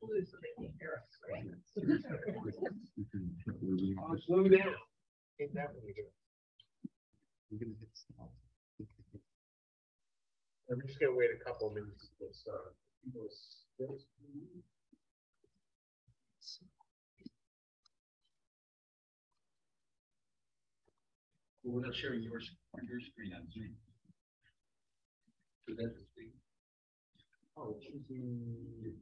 Oh, Slow down. Ain't that what we do? I'm just gonna wait a couple minutes. Uh, people's- We're not sharing your, your screen on Zoom. So that's the screen. Oh, choosing-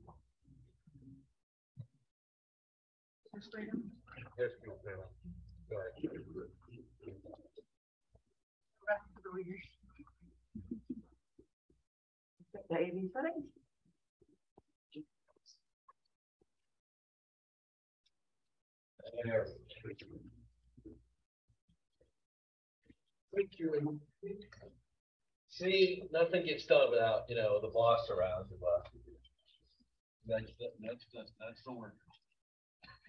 Yes. Thank you. See, nothing gets done without, you know, the boss around. but- That's, that's, that's, that's the word.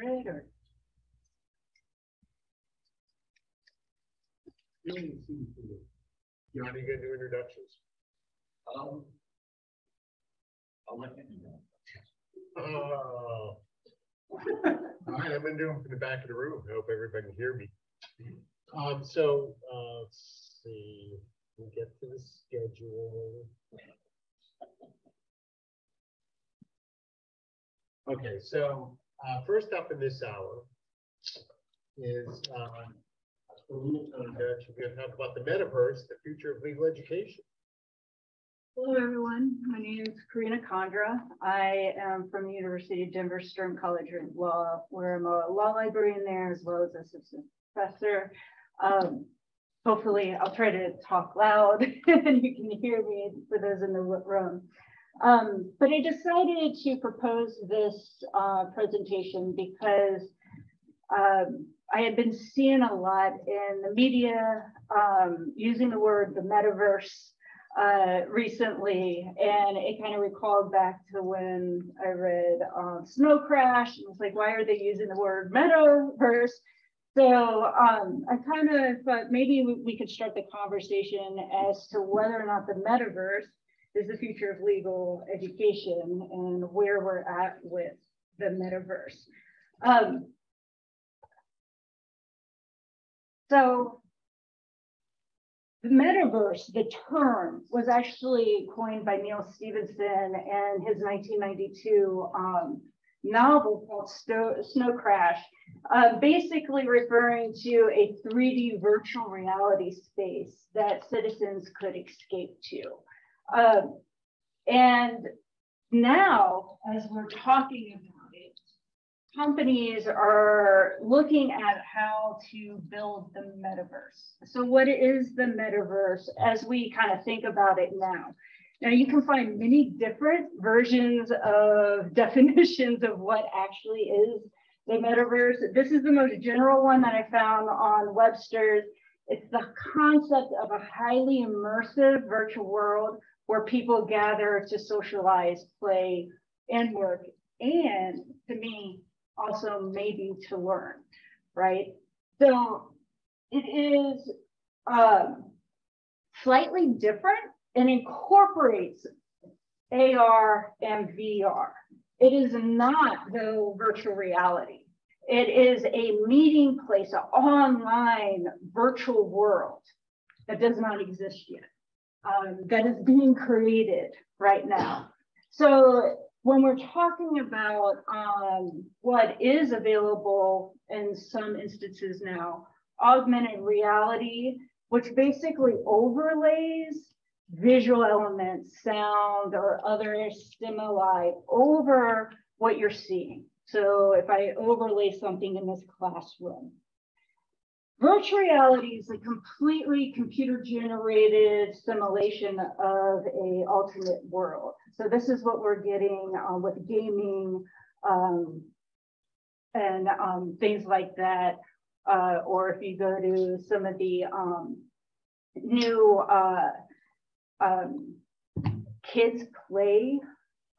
Right, or You want to do introductions? Um. I'll let you know. Oh. All right, I'm gonna do them from the back of the room. I hope everybody can hear me. Um, so, uh, let's see, we get to the schedule. Okay, so, uh, first up in this hour is, um, we're gonna talk about the metaverse, the future of legal education. Hello, everyone. My name is Karina Condra. I am from the University of Denver Sturm College of Law, where I'm a law librarian there as well as assistant professor. Um, hopefully, I'll try to talk loud and you can hear me for those in the room. Um, but I decided to propose this uh, presentation because um, I had been seeing a lot in the media um, using the word the metaverse uh, recently, and it kind of recalled back to when I read um, Snow Crash, and it's like, why are they using the word metaverse? So um, I kind of thought maybe we could start the conversation as to whether or not the metaverse is the future of legal education and where we're at with the metaverse. Um, so the metaverse, the term, was actually coined by Neal Stephenson and his 1992 um, novel called Snow Crash, uh, basically referring to a 3D virtual reality space that citizens could escape to. Um, and now, as we're talking about it, companies are looking at how to build the metaverse. So what is the metaverse as we kind of think about it now? Now you can find many different versions of definitions of what actually is the metaverse. This is the most general one that I found on Webster's. It's the concept of a highly immersive virtual world where people gather to socialize, play, and work. And to me, also maybe to learn, right? So it is um, slightly different and incorporates AR and VR. It is not though virtual reality. It is a meeting place, an online virtual world that does not exist yet, um, that is being created right now. So when we're talking about um, what is available in some instances now, augmented reality, which basically overlays visual elements, sound, or other stimuli over what you're seeing. So if I overlay something in this classroom, Virtual reality is a completely computer generated simulation of a alternate world. So this is what we're getting um, with gaming um, and um, things like that. Uh, or if you go to some of the um, new uh, um, kids play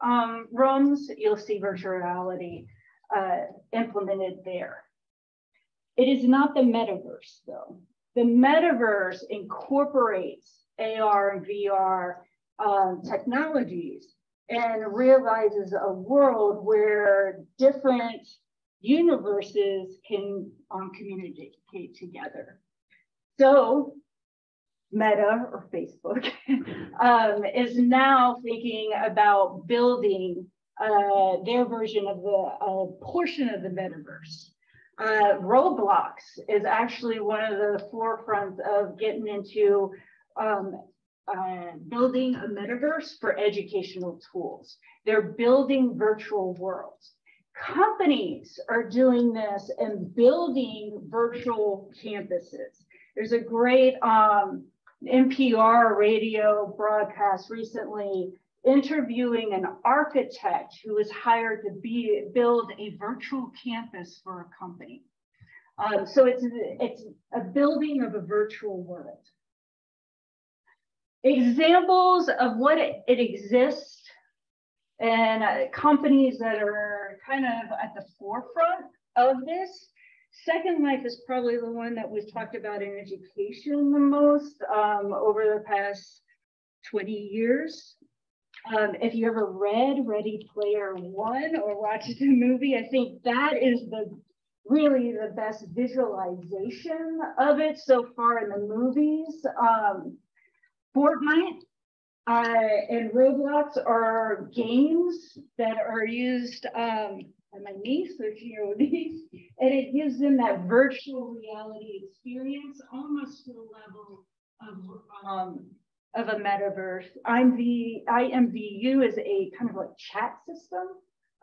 um, rooms, you'll see virtual reality uh, implemented there. It is not the metaverse though. The metaverse incorporates AR and VR um, technologies and realizes a world where different universes can um, communicate together. So Meta or Facebook um, is now thinking about building uh, their version of the uh, portion of the metaverse. Uh, Roblox is actually one of the forefronts of getting into um, uh, building a metaverse for educational tools. They're building virtual worlds. Companies are doing this and building virtual campuses. There's a great um, NPR radio broadcast recently interviewing an architect who was hired to be build a virtual campus for a company. Um, so it's, it's a building of a virtual world. Examples of what it, it exists and uh, companies that are kind of at the forefront of this Second Life is probably the one that we've talked about in education the most um, over the past 20 years. Um, if you ever read Ready Player One or watched the movie, I think that is the really the best visualization of it so far in the movies. Um, Fortnite uh, and Roblox are games that are used um, by my niece or your niece, and it gives them that virtual reality experience almost to the level of um, of a metaverse. I'm the IMVU is a kind of like chat system.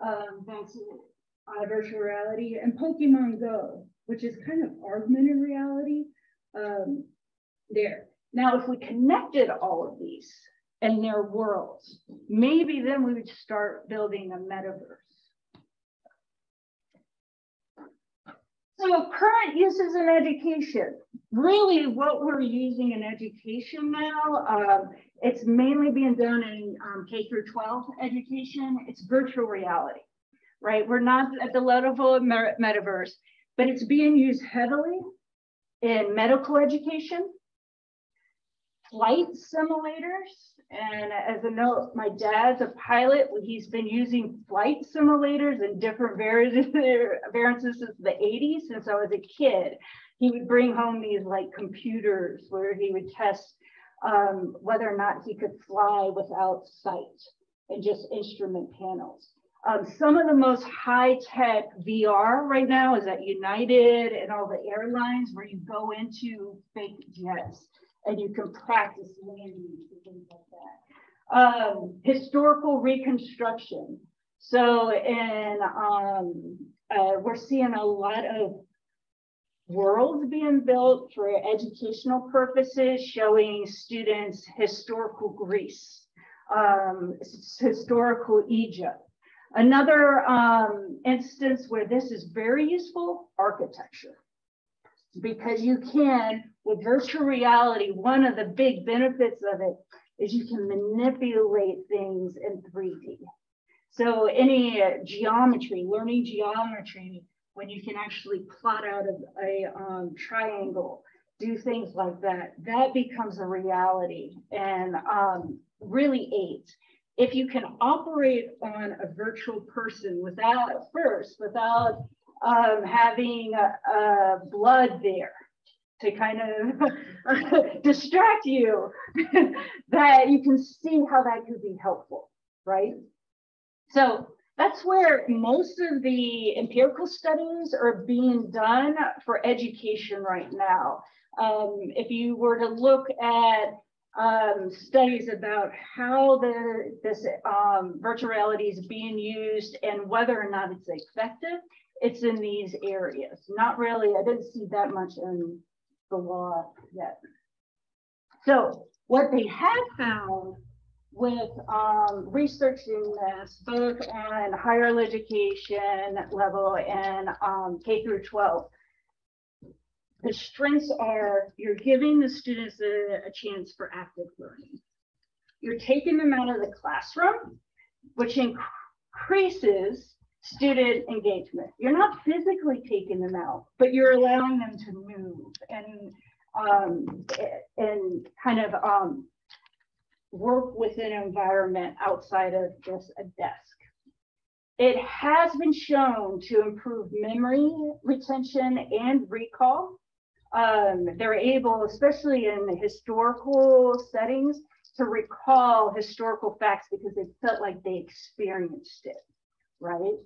Um, that's uh, virtual reality and Pokemon Go, which is kind of augmented reality. Um, there. Now, if we connected all of these and their worlds, maybe then we would start building a metaverse. So current uses in education, really what we're using in education now, um, it's mainly being done in um, K through 12 education. It's virtual reality, right? We're not at the level of metaverse, but it's being used heavily in medical education, flight simulators. And as a note, my dad's a pilot. He's been using flight simulators and different variances since the 80s, since I was a kid. He would bring home these like computers where he would test um, whether or not he could fly without sight and just instrument panels. Um, some of the most high-tech VR right now is at United and all the airlines where you go into fake jets and you can practice landings and things like that. Um, historical reconstruction. So, and um, uh, we're seeing a lot of worlds being built for educational purposes, showing students historical Greece, um, historical Egypt. Another um, instance where this is very useful, architecture because you can, with virtual reality, one of the big benefits of it is you can manipulate things in 3D. So any geometry, learning geometry, when you can actually plot out a, a um, triangle, do things like that, that becomes a reality and um, really aids. If you can operate on a virtual person without first, without um, having uh, blood there to kind of distract you, that you can see how that could be helpful, right? So that's where most of the empirical studies are being done for education right now. Um, if you were to look at um, studies about how the, this um, virtual reality is being used and whether or not it's effective, it's in these areas. Not really, I didn't see that much in the law yet. So what they have found with um, researching this, both on higher education level and um, K through 12, the strengths are you're giving the students a, a chance for active learning. You're taking them out of the classroom, which increases student engagement. You're not physically taking them out, but you're allowing them to move and um, and kind of um, work within an environment outside of just a desk. It has been shown to improve memory retention and recall. Um, they're able, especially in historical settings, to recall historical facts because they felt like they experienced it, right?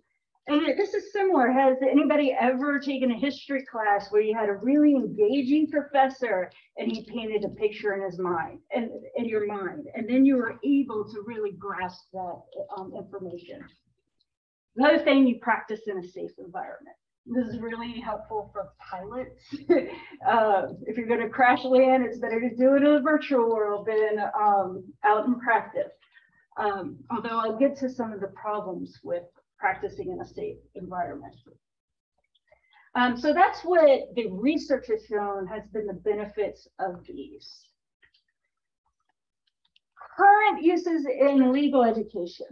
And this is similar. Has anybody ever taken a history class where you had a really engaging professor and he painted a picture in his mind and in your mind, and then you were able to really grasp that um, information? Another thing, you practice in a safe environment. This is really helpful for pilots. uh, if you're going to crash land, it's better to do it in the virtual world than um, out in practice. Um, although I'll get to some of the problems with practicing in a safe environment. Um, so that's what the research has shown has been the benefits of these. Current uses in legal education.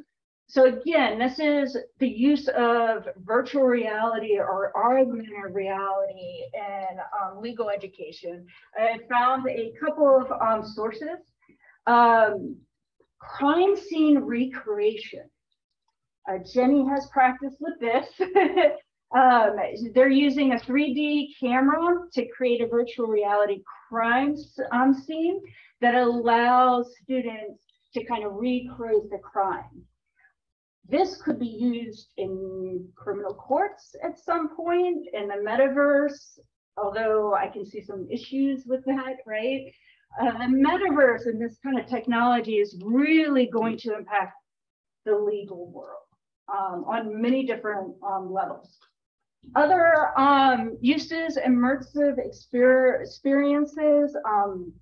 So again, this is the use of virtual reality or augmented reality in um, legal education. I found a couple of um, sources. Um, crime scene recreation. Uh, Jenny has practiced with this. um, they're using a 3D camera to create a virtual reality crime um, scene that allows students to kind of recreate the crime. This could be used in criminal courts at some point in the metaverse, although I can see some issues with that, right? Uh, the metaverse and this kind of technology is really going to impact the legal world um, on many different um, levels. Other um, uses, immersive exper experiences, um,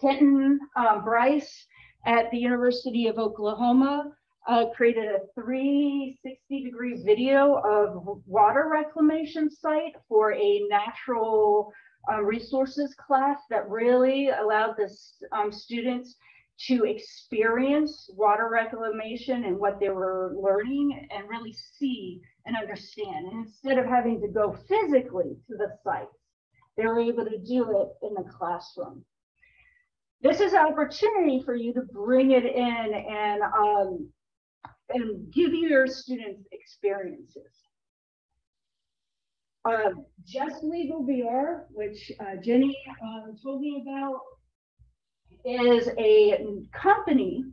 Kenton um, Bryce at the University of Oklahoma uh, created a 360 degree video of water reclamation site for a natural uh, resources class that really allowed the um, students to experience water reclamation and what they were learning and really see and understand. And instead of having to go physically to the sites, they were able to do it in the classroom. This is an opportunity for you to bring it in and, um, and give your students experiences. Uh, Just Legal VR, which uh, Jenny uh, told me about, is a company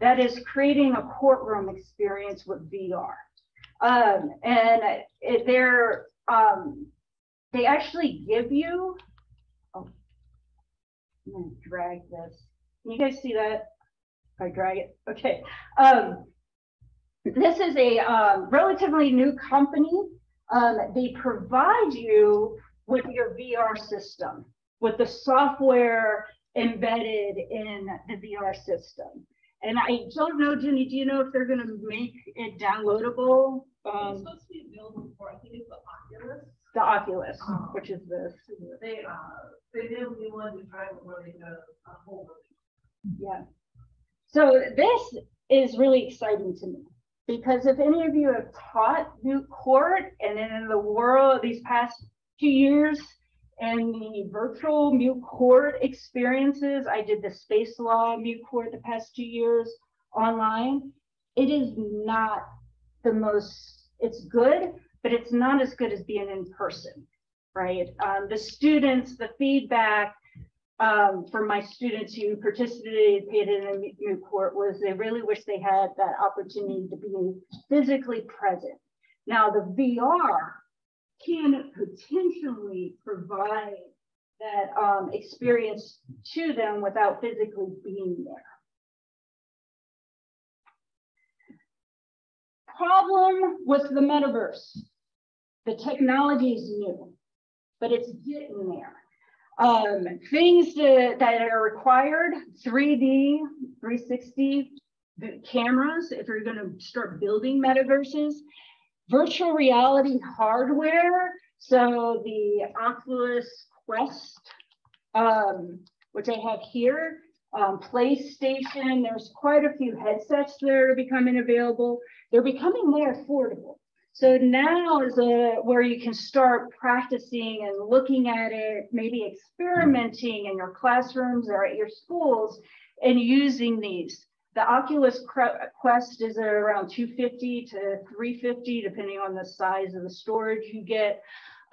that is creating a courtroom experience with VR. Um, and they're, um, they actually give you, oh, I'm gonna drag this. Can you guys see that? I drag it, okay. Um, this is a um, relatively new company. Um, they provide you with your VR system, with the software embedded in the VR system. And I don't know, Jenny, do you know if they're going to make it downloadable? Um, It's supposed to be available for, I think it's the Oculus. the Oculus, Oh. which is this. They, uh, they did, we wanted to try where they go, hold it. Yeah. So this is really exciting to me because if any of you have taught Moot Court and then in the world these past few years and the virtual Moot Court experiences, I did the Space Law Moot Court the past two years online. It is not the most, it's good, but it's not as good as being in person, right? Um, the students, the feedback, um, for my students who participated in the moot court was they really wish they had that opportunity to be physically present. Now the VR can potentially provide that um, experience to them without physically being there. Problem with the metaverse. The technology is new, but it's getting there. Um, things that, that are required, 3D, 360 cameras, if you're going to start building metaverses, virtual reality hardware. So the Oculus Quest, um, which I have here, um, PlayStation, there's quite a few headsets that are becoming available. They're becoming more affordable. So now is a, where you can start practicing and looking at it, maybe experimenting in your classrooms or at your schools and using these. The Oculus Quest is around 250 to 350, depending on the size of the storage you get.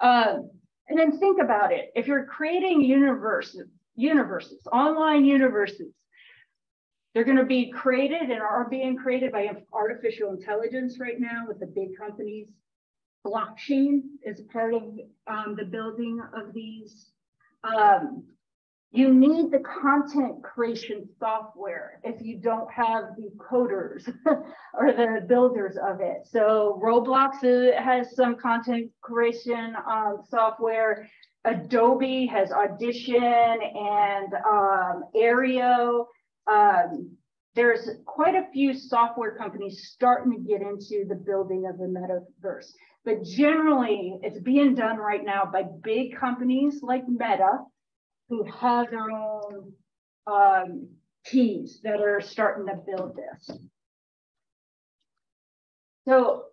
Um, and then think about it. If you're creating universes, universes, online universes, they're going to be created and are being created by artificial intelligence right now with the big companies. Blockchain is part of um, the building of these. Um, you need the content creation software if you don't have the coders or the builders of it. So Roblox has some content creation um, software. Adobe has Audition and um, Aero. Um, there's quite a few software companies starting to get into the building of the metaverse. But generally, it's being done right now by big companies like Meta, who have their own um, teams that are starting to build this. So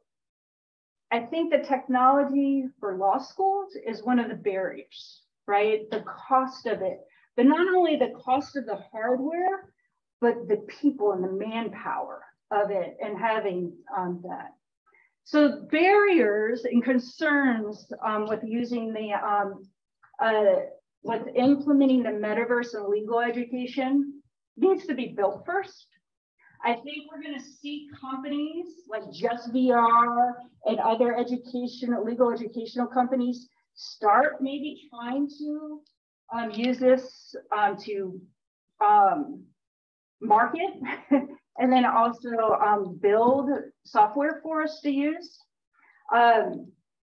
I think the technology for law schools is one of the barriers, right? The cost of it, but not only the cost of the hardware, but the people and the manpower of it and having um, that. So barriers and concerns um, with using the um, uh, with implementing the metaverse in legal education needs to be built first. I think we're going to see companies like Just VR and other educational, legal educational companies start maybe trying to um, use this um, to um, market and then also um, build software for us to use.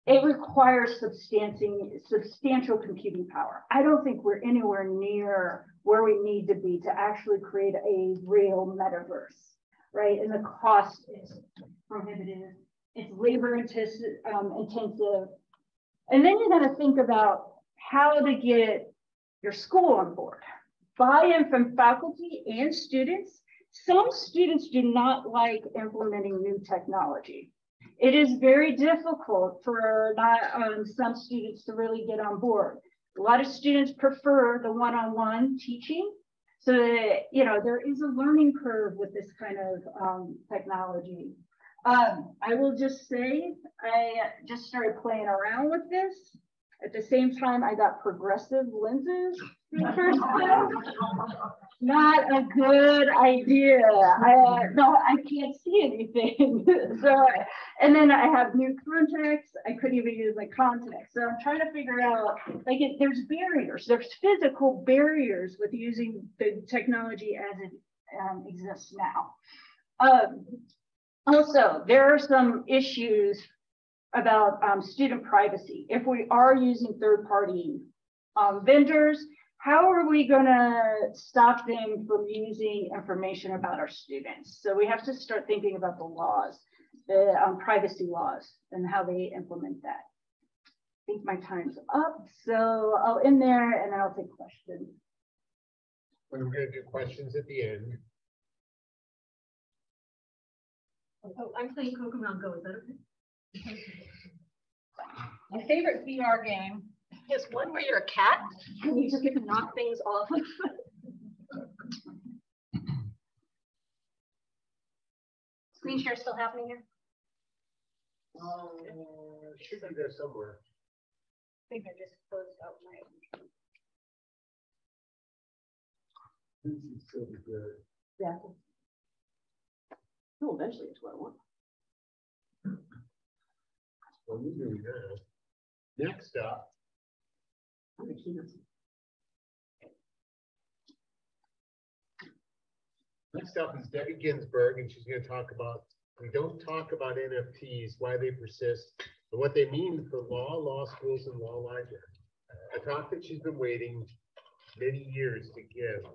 It requires substantial, substantial computing power. I don't think we're anywhere near where we need to be to actually create a real metaverse, right? And the cost is prohibitive. It's labor intensive, um, intensive. And then you got to think about how to get your school on board. Buy-in from faculty and students. Some students do not like implementing new technology it is very difficult for not, um, some students to really get on board. A lot of students prefer the one-on-one -on -one teaching. So that, you know, there is a learning curve with this kind of um, technology. Um, I will just say, I just started playing around with this. At the same time, I got progressive lenses for not a good idea. I no, I can't see anything. so, and then I have new contacts. I couldn't even use my contacts. So I'm trying to figure out like it, there's barriers. There's physical barriers with using the technology as it um, exists now. Um, also, there are some issues about um, student privacy. If we are using third-party um, vendors, how are we going to stop them from using information about our students? So we have to start thinking about the laws, the um, privacy laws, and how they implement that. I think my time's up, so I'll end there and I'll take questions. We're going to do questions at the end. Oh, I'm playing Pokemon Go. Is that okay? My favorite VR game is one where you're a cat and you just get to knock things off. Screen share still happening here? Uh, should be there somewhere. I think I just closed out my. Still good. Yeah. Oh, eventually it's what I want. Next up, Next up is Debbie Ginsberg, and she's going to talk about, we don't talk about NFTs, why they persist, and what they mean for law, law schools, and law libraries. A that she's been waiting many years to give.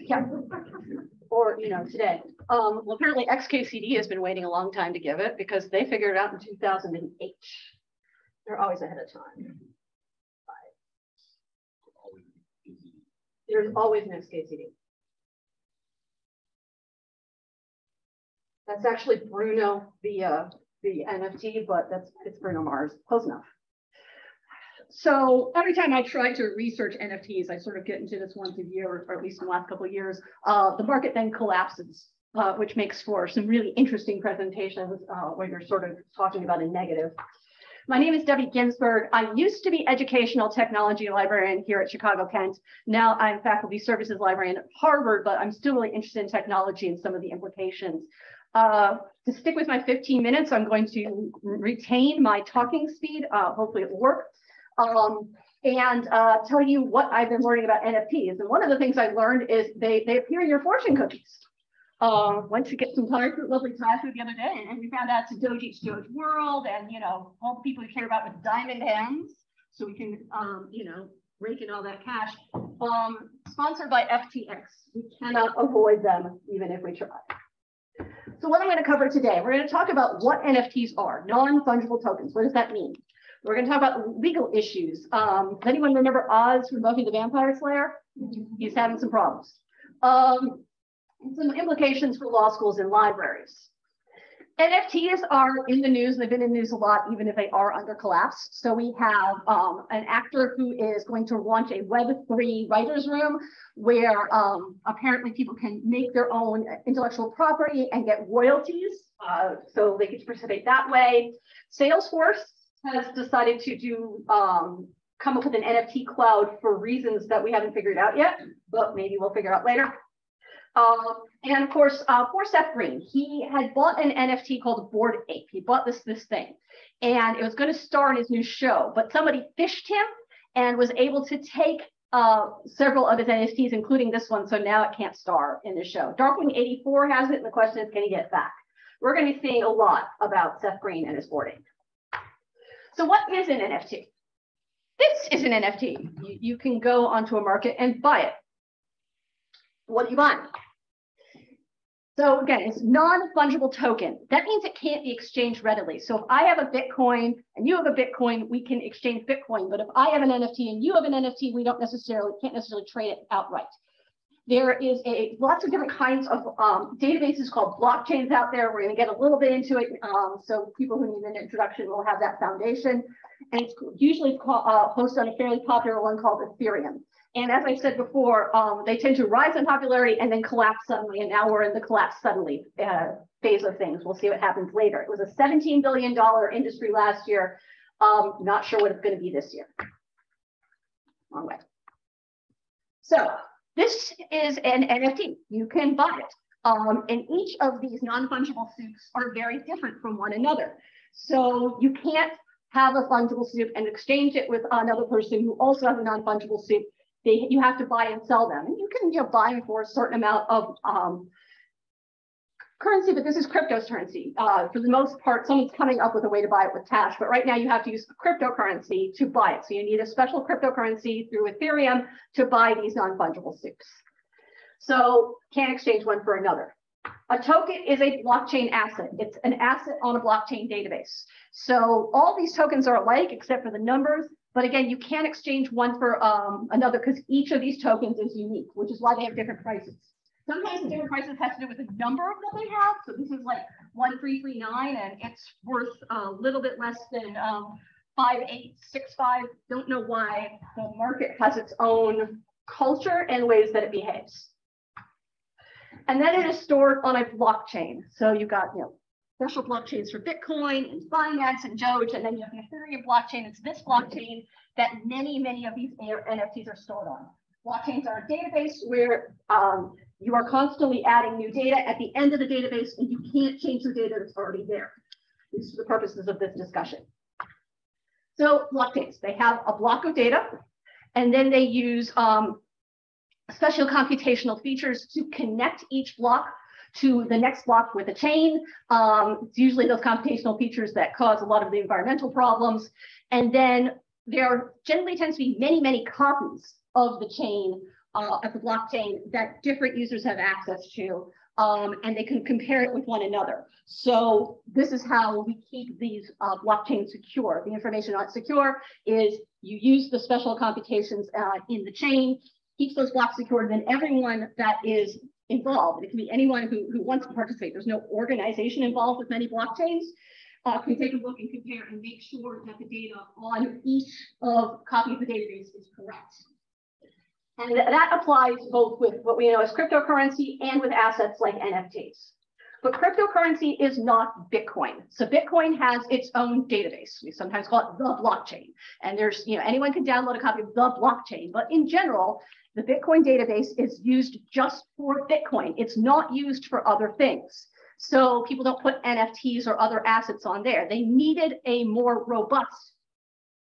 Yeah. Or, you know, today. Um, well, apparently XKCD has been waiting a long time to give it because they figured it out in two thousand and eight. They're always ahead of time. There's always an XKCD. That's actually Bruno, the, uh, the NFT, but that's, it's Bruno Mars, close enough. So every time I try to research NFTs, I sort of get into this once a year, or at least in the last couple of years. Uh, the market then collapses, uh, which makes for some really interesting presentations uh, when you're sort of talking about a negative. My name is Debbie Ginsberg. I used to be educational technology librarian here at Chicago Kent. Now I'm faculty services librarian at Harvard, but I'm still really interested in technology and some of the implications. Uh, to stick with my 15 minutes, I'm going to retain my talking speed. Uh, hopefully it will work. Um, and uh, tell you what I've been learning about NFTs. And one of the things I learned is they, they appear in your fortune cookies. Uh, went to get some Thai lovely Thai food the other day, and we found out it's Doji's Doge World, and you know all the people who care about with diamond hands, so we can um, you know rake in all that cash. Um, sponsored by FTX. We cannot avoid them even if we try. So what I'm going to cover today, we're going to talk about what NFTs are, non-fungible tokens. What does that mean? We're going to talk about legal issues. Um, does anyone remember Oz from Buffy the Vampire Slayer? He's having some problems. Um, some implications for law schools and libraries. NFTs are in the news, and they've been in the news a lot, even if they are under collapse. So we have um, an actor who is going to launch a Web3 writer's room where um, apparently people can make their own intellectual property and get royalties. Uh, so they can participate that way. Salesforce has decided to do um, come up with an NFT cloud for reasons that we haven't figured out yet, but maybe we'll figure out later. Um, and of course, uh, for Seth Green, he had bought an NFT called Bored Ape. He bought this this thing, and it was going to star in his new show. But somebody phished him and was able to take uh, several of his NFTs, including this one. So now it can't star in the show. Darkwing 84 has it, and the question is, can he get it back? We're going to be seeing a lot about Seth Green and his Ape. So what is an NFT? This is an NFT. You, you can go onto a market and buy it. What do you buy? So again, it's non-fungible token. That means it can't be exchanged readily. So if I have a Bitcoin and you have a Bitcoin, we can exchange Bitcoin. But if I have an NFT and you have an NFT, we don't necessarily can't necessarily trade it outright. There is a lots of different kinds of um, databases called blockchains out there. We're going to get a little bit into it. Um, so people who need an introduction will have that foundation. And it's usually called, uh, hosted on a fairly popular one called Ethereum. And as I said before, um, they tend to rise in popularity and then collapse suddenly. And now we're in the collapse suddenly uh, phase of things. We'll see what happens later. It was a $17 billion industry last year. Um, not sure what it's going to be this year. Wrong way. So this is an NFT. You can buy it. Um, and each of these non-fungible soups are very different from one another. So you can't have a fungible soup and exchange it with another person who also has a non-fungible soup. they you have to buy and sell them. And you can you know, buy them for a certain amount of um, currency, but this is cryptocurrency. Uh, for the most part, someone's coming up with a way to buy it with cash, but right now you have to use cryptocurrency to buy it. So you need a special cryptocurrency through Ethereum to buy these non-fungible suits. So can't exchange one for another. A token is a blockchain asset. It's an asset on a blockchain database. So all these tokens are alike except for the numbers but again, you can't exchange one for um, another because each of these tokens is unique, which is why they have different prices. Sometimes the different prices have to do with the number that they have. So this is like 1339 and it's worth a little bit less than um, 5865. Don't know why the market has its own culture and ways that it behaves. And then it is stored on a blockchain. So you've got, you know, special blockchains for Bitcoin and Binance and Doge, and then you have the Ethereum blockchain. It's this blockchain that many, many of these NFTs are stored on. Blockchains are a database where um, you are constantly adding new data at the end of the database, and you can't change the data that's already there. These are the purposes of this discussion. So blockchains, they have a block of data, and then they use um, special computational features to connect each block to the next block with a chain. Um, it's usually those computational features that cause a lot of the environmental problems. And then there generally tends to be many, many copies of the chain, uh, the blockchain that different users have access to um, and they can compare it with one another. So this is how we keep these uh, blockchains secure. The information not secure is you use the special computations uh, in the chain, keeps those blocks secure, then everyone that is involved, it can be anyone who, who wants to participate, there's no organization involved with many blockchains, uh, can take a look and compare and make sure that the data on each of copy of the database is correct. And that applies both with what we know as cryptocurrency and with assets like NFTs. But cryptocurrency is not Bitcoin. So Bitcoin has its own database. We sometimes call it the blockchain. And there's, you know, anyone can download a copy of the blockchain. But in general, the Bitcoin database is used just for Bitcoin. It's not used for other things. So people don't put NFTs or other assets on there. They needed a more robust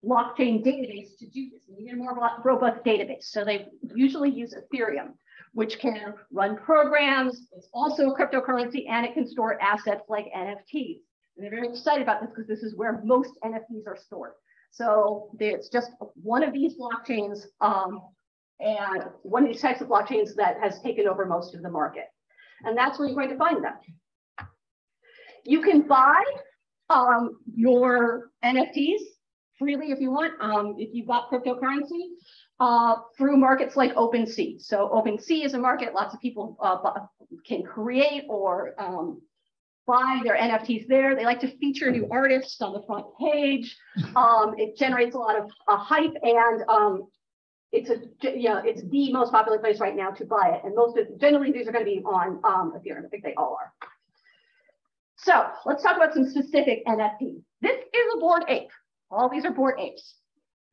blockchain database to do this. They need a more robust database. So they usually use Ethereum, which can run programs. It's also a cryptocurrency and it can store assets like NFTs. And they're very excited about this because this is where most NFTs are stored. So it's just one of these blockchains um, and one of these types of blockchains that has taken over most of the market. And that's where you're going to find them. You can buy um, your NFTs freely if you want, um, if you've got cryptocurrency, uh, through markets like OpenSea. So OpenSea is a market lots of people uh, can create or um, buy their NFTs there. They like to feature new artists on the front page. Um, it generates a lot of uh, hype and um, it's a you know it's the most popular place right now to buy it. And most of generally these are going to be on um, Ethereum. I think they all are. So let's talk about some specific NFTs. This is a Bored Ape. All these are Bored Apes.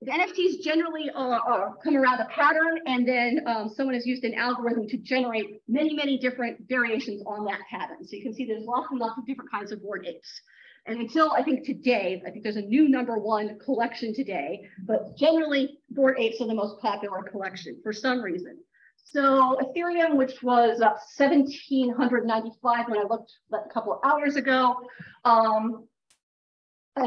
The NFTs generally uh, uh, come around a pattern, and then um, someone has used an algorithm to generate many, many different variations on that pattern. So you can see there's lots and lots of different kinds of Bored Apes. And until I think today, I think there's a new number one collection today, but generally Bored Apes are the most popular collection for some reason. So Ethereum, which was uh, 1795 when I looked a couple hours ago, um,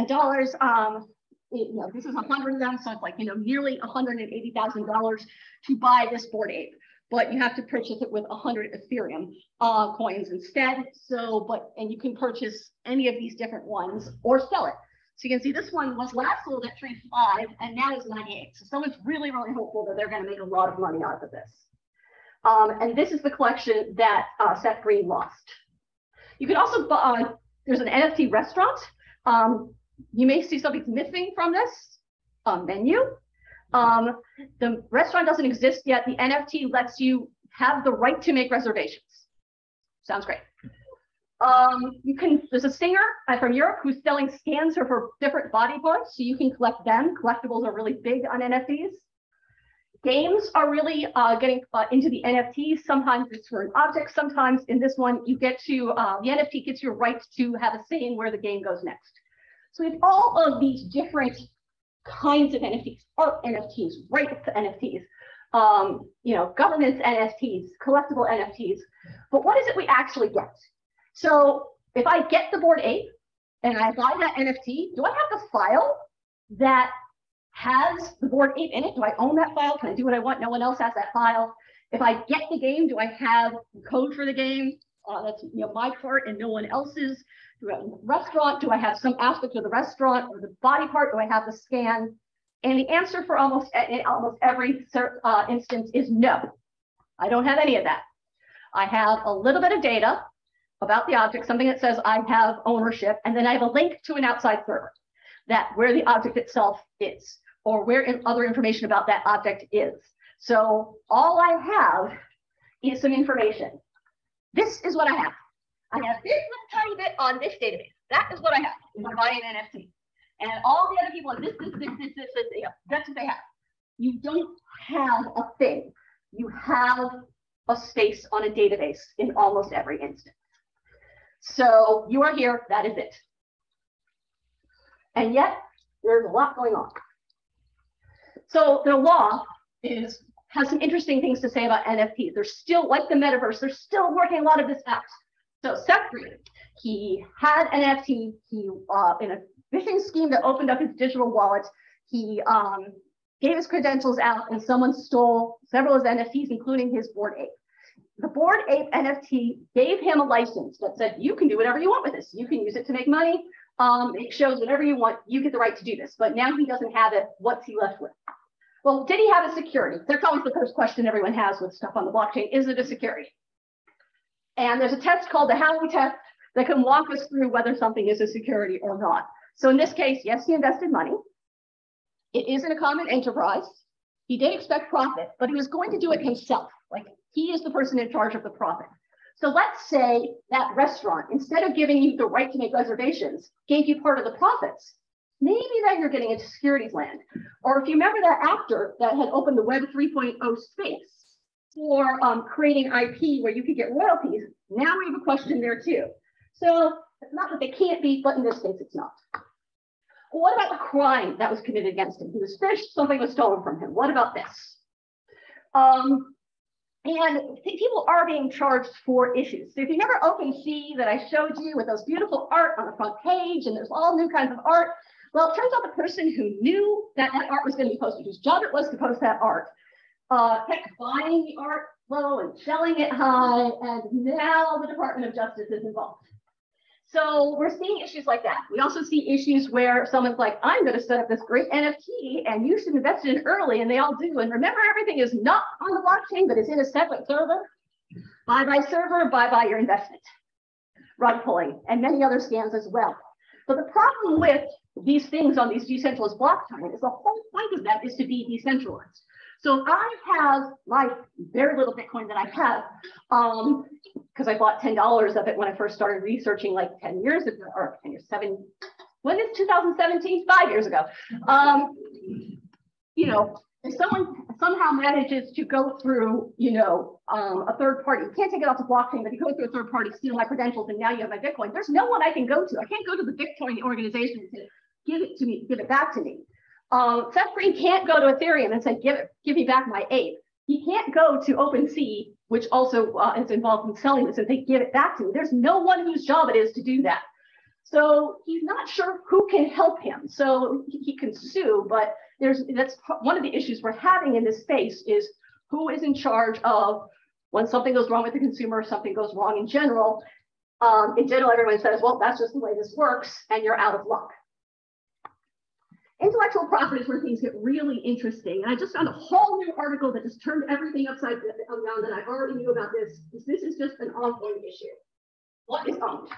dollars, um, you know, this is a hundred them, so it's like, you know, nearly $180,000 to buy this Bored Ape, but you have to purchase it with 100 Ethereum uh, coins instead. So, but, and you can purchase any of these different ones or sell it. So you can see this one was last sold at 35 and now it's 98. So someone's really, really hopeful that they're going to make a lot of money out of this. Um, and this is the collection that uh, Seth Green lost. You can also, buy, uh, there's an NFT restaurant. Um, you may see something's missing from this um, menu. Um, the restaurant doesn't exist yet. The NFT lets you have the right to make reservations. Sounds great. Um, you can, there's a singer from Europe who's selling scans for, for different body parts, so you can collect them. Collectibles are really big on NFTs. Games are really uh, getting uh, into the NFTs. Sometimes it's for an object. Sometimes in this one, you get to, uh, the NFT gets your right to have a say in where the game goes next. So we have all of these different kinds of NFTs, art NFTs, rights NFTs, um, you know, governance NFTs, collectible NFTs. But what is it we actually get? So if I get the Bored Ape and I buy that NFT, do I have the file that has the Bored Ape in it? Do I own that file? Can I do what I want? No one else has that file. If I get the game, do I have code for the game? Uh, that's you know my part and no one else's. Restaurant? Do I have some aspect of the restaurant or the body part? Do I have the scan? And the answer for almost in almost every uh, instance is no. I don't have any of that. I have a little bit of data about the object, something that says I have ownership, and then I have a link to an outside server that where the object itself is, or where in other information about that object is. So all I have is some information. This is what I have. I have this little tiny bit on this database. That is what I have if I buy an NFT. And all the other people this, this, this, this, this, this, yeah, that's what they have. You don't have a thing. You have a space on a database in almost every instance. So you are here, that is it. And yet there's a lot going on. So the law is has some interesting things to say about NFTs. They're still like the metaverse, they're still working a lot of this out. So Seth Green, he had NFT. He uh, in a phishing scheme that opened up his digital wallet. He um, gave his credentials out, and someone stole several of his NFTs, including his Bored Ape. The Bored Ape NFT gave him a license that said you can do whatever you want with this. You can use it to make money. Um, it shows whatever you want. You get the right to do this. But now he doesn't have it. What's he left with? Well, did he have a security? That's always the first question everyone has with stuff on the blockchain. Is it a security? And there's a test called the Howey test that can walk us through whether something is a security or not. So in this case, yes, he invested money. It isn't a common enterprise. He did expect profit, but he was going to do it himself. Like he is the person in charge of the profit. So let's say that restaurant, instead of giving you the right to make reservations, gave you part of the profits. Maybe then you're getting into securities land. Or if you remember that actor that had opened the Web 3.0 space for um, creating IP where you could get royalties, now we have a question there too. So it's not that they can't be, but in this case, it's not. What about the crime that was committed against him? He was phished, something was stolen from him. What about this? Um, and people are being charged for issues. So if you remember OpenSea that I showed you with those beautiful art on the front page, and there's all new kinds of art. Well, it turns out the person who knew that that art was going to be posted, whose job it was to post that art, uh, kept buying the art low and selling it high, and now the Department of Justice is involved. So we're seeing issues like that. We also see issues where someone's like, I'm going to set up this great NFT and you should invest in it early, and they all do. And remember, everything is not on the blockchain, but is in a separate server. Bye bye server, bye bye your investment. Rug pulling and many other scams as well. But the problem with these things on these decentralized blockchain is the whole point of that is to be decentralized. So I have my very little Bitcoin that I have, um, because I bought $10 of it when I first started researching like 10 years ago, or 10 years, seven, when is 2017? Five years ago. Um, you know, if someone somehow manages to go through, you know, um, a third party, you can't take it off the blockchain, but you go through a third party, steal my credentials, and now you have my Bitcoin. There's no one I can go to. I can't go to the Bitcoin organization and say, give it to me, give it back to me. Um, Seth Green can't go to Ethereum and say, give give me back my ape. He can't go to OpenSea, which also uh, is involved in selling this, and say, give it back to me. There's no one whose job it is to do that. So he's not sure who can help him. So he can sue, but there's that's one of the issues we're having in this space is who is in charge of when something goes wrong with the consumer, something goes wrong in general. Um, in general, everyone says, well, that's just the way this works, and you're out of luck. Intellectual property is where things get really interesting. And I just found a whole new article that just turned everything upside down that I already knew about this. This is just an ongoing issue. What is owned?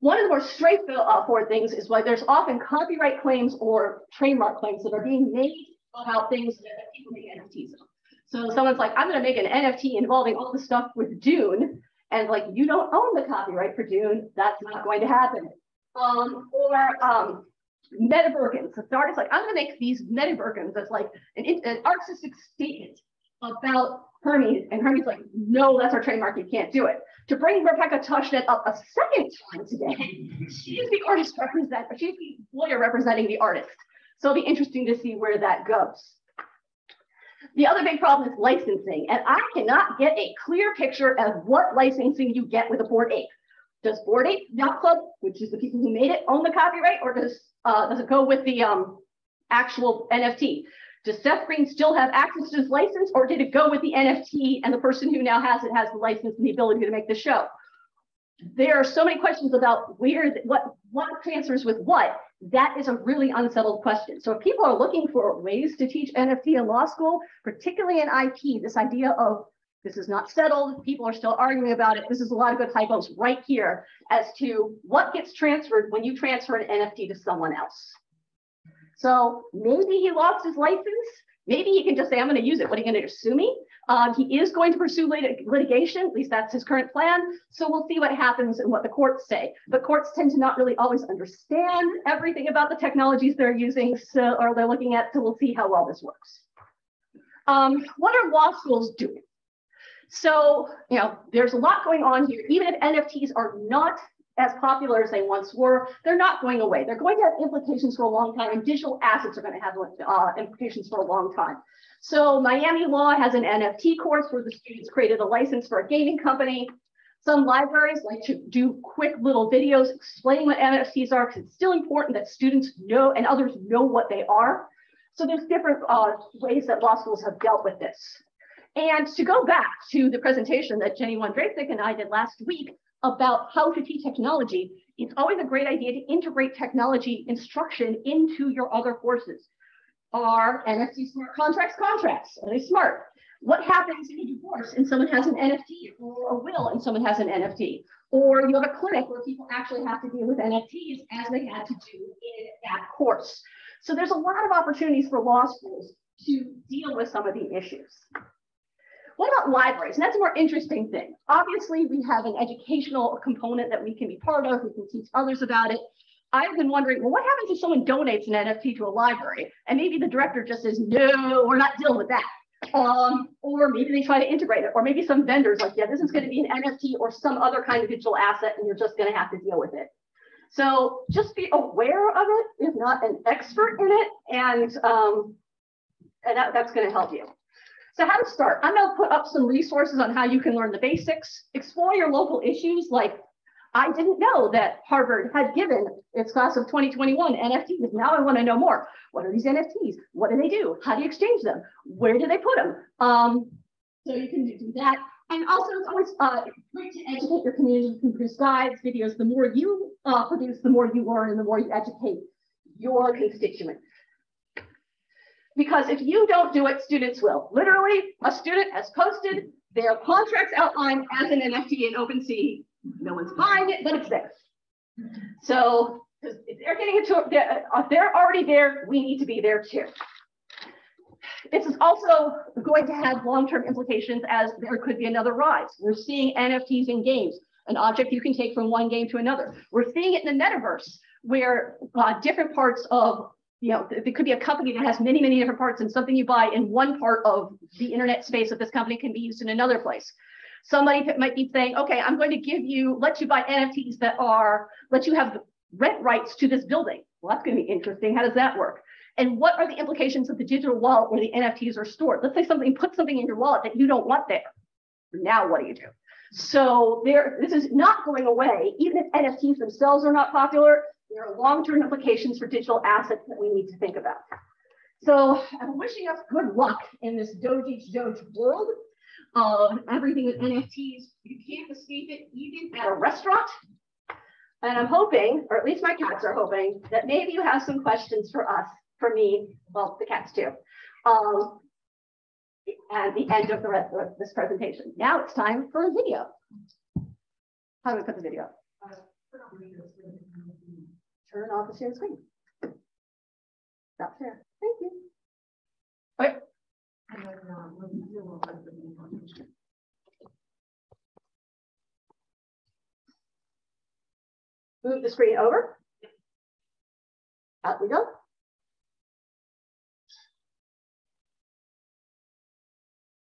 One of the more straightforward things is why there's often copyright claims or trademark claims that are being made about things that people make NFTs of. So someone's like, I'm going to make an NFT involving all the stuff with Dune, and like, you don't own the copyright for Dune. That's not going to happen. Um, or um, meta Birkins. So the artist's like, I'm going to make these meta Birkins as like an, an artistic statement about Hermes. And Hermes like, no, that's our trademark. You can't do it. To bring Rebecca Tushnet up a second time today, she's the artist represent, but she's the lawyer representing the artist. So it'll be interesting to see where that goes. The other big problem is licensing, and I cannot get a clear picture of what licensing you get with a Bored Ape. Does Bored Ape Yacht Club, which is the people who made it, own the copyright, or does uh, does it go with the um, actual NFT? Does Seth Green still have access to his license, or did it go with the NFT and the person who now has it has the license and the ability to make the show? There are so many questions about where, what, what transfers with what. That is a really unsettled question. So if people are looking for ways to teach NFT in law school, particularly in IP, this idea of this is not settled. People are still arguing about it. This is a lot of good typos right here as to what gets transferred when you transfer an NFT to someone else. So maybe he lost his license. Maybe he can just say, I'm going to use it. What are you going to do? Sue me? Um, he is going to pursue lit litigation. At least that's his current plan. So we'll see what happens and what the courts say. But courts tend to not really always understand everything about the technologies they're using so, or they're looking at. So we'll see how well this works. Um, what are law schools doing? So, you know, there's a lot going on here. Even if NFTs are not as popular as they once were, they're not going away. They're going to have implications for a long time, and digital assets are going to have uh, implications for a long time. So Miami Law has an NFT course where the students created a license for a gaming company. Some libraries like to do quick little videos explaining what NFTs are because it's still important that students know and others know what they are. So there's different uh, ways that law schools have dealt with this. And to go back to the presentation that Jenny Wondracek and I did last week about how to teach technology, it's always a great idea to integrate technology instruction into your other courses. Are NFT smart contracts contracts? Are they smart? What happens in a divorce and someone has an NFT or a will and someone has an NFT? Or you have a clinic where people actually have to deal with NFTs as they had to do in that course. So there's a lot of opportunities for law schools to deal with some of the issues. What about libraries? And that's a more interesting thing. Obviously, we have an educational component that we can be part of. We can teach others about it. I've been wondering, well, what happens if someone donates an NFT to a library and maybe the director just says, no, we're not dealing with that. Um, or maybe they try to integrate it, or maybe some vendors like, yeah, this is going to be an NFT or some other kind of digital asset, and you're just going to have to deal with it. So just be aware of it, if not an expert in it, and um, and that, that's going to help you. So how to start? I'm to put up some resources on how you can learn the basics, explore your local issues like I didn't know that Harvard had given its class of 2021 NFTs. Now I want to know more. What are these NFTs? What do they do? How do you exchange them? Where do they put them? Um, so you can do that. And also, it's always uh, great to educate your community. You can produce guides, videos. The more you uh, produce, the more you learn and the more you educate your constituent. Because if you don't do it, students will. Literally, a student has posted their contracts outlined as an NFT in OpenSea no one's buying it, but it's there. So they're getting it to, if they're already there, we need to be there too. This is also going to have long-term implications as there could be another rise. We're seeing NFTs in games, an object you can take from one game to another. We're seeing it in the metaverse where uh, different parts of, you know, it could be a company that has many, many different parts and something you buy in one part of the internet space of this company can be used in another place. Somebody might be saying, okay, I'm going to give you, let you buy NFTs that are, let you have rent rights to this building. Well, that's going to be interesting. How does that work? And what are the implications of the digital wallet where the NFTs are stored? Let's say something put something in your wallet that you don't want there. Now what do you do? So there, this is not going away. Even if NFTs themselves are not popular, there are long-term implications for digital assets that we need to think about. So I'm wishing us good luck in this Doge Doge world of everything with NFTs. You can't escape it even at a restaurant. And I'm hoping, or at least my cats are hoping, that maybe you have some questions for us, for me, well, the cats too, um, at the end of the rest of this presentation. Now it's time for a video. How do we put the video? Turn off the share screen. Stop share. Thank you. Okay. Move the screen over. Out we go.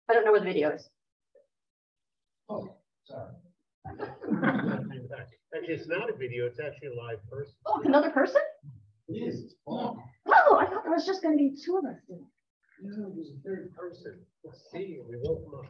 I don't know where the video is. Oh, sorry. Actually, it's not a video, it's actually a live person. Oh, another person? It is. Oh, Oh, I thought there was just going to be two of us. no, there's a third person. Let's see, we woke him up.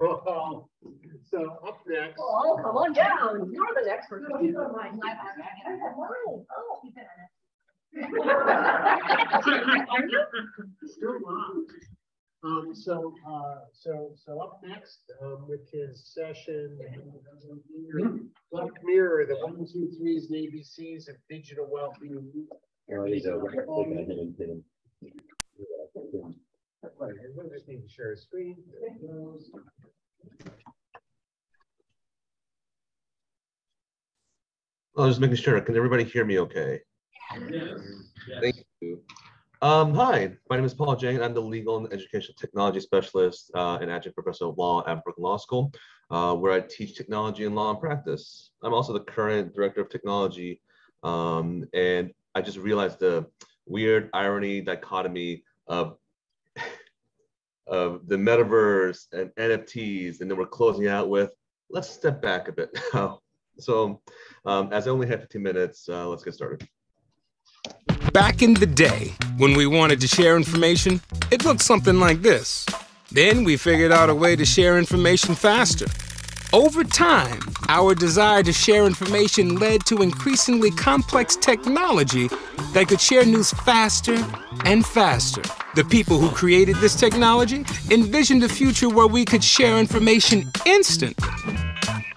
Oh, So up next. Oh, come on down. You're the next person. Um, so, uh, so, so up next, um, with his session, Black Mirror, the one, two, threes, and ABCs of digital well-being. Or he's a right click on him and hit him. We'll just need to share a screen. There it goes. I was just making sure. Can everybody hear me okay? Yes. Thank you. Um, hi, my name is Paul Jane. I'm the legal and educational technology specialist uh, and adjunct professor of law at Brooklyn Law School, uh, where I teach technology and law and practice. I'm also the current director of technology. Um, and I just realized the weird irony dichotomy of of the metaverse and NFTs, and then we're closing out with let's step back a bit now. So, um, as I only have 15 minutes, uh, let's get started. Back in the day, when we wanted to share information, it looked something like this. Then we figured out a way to share information faster. Over time, our desire to share information led to increasingly complex technology that could share news faster and faster. The people who created this technology envisioned a future where we could share information instantly.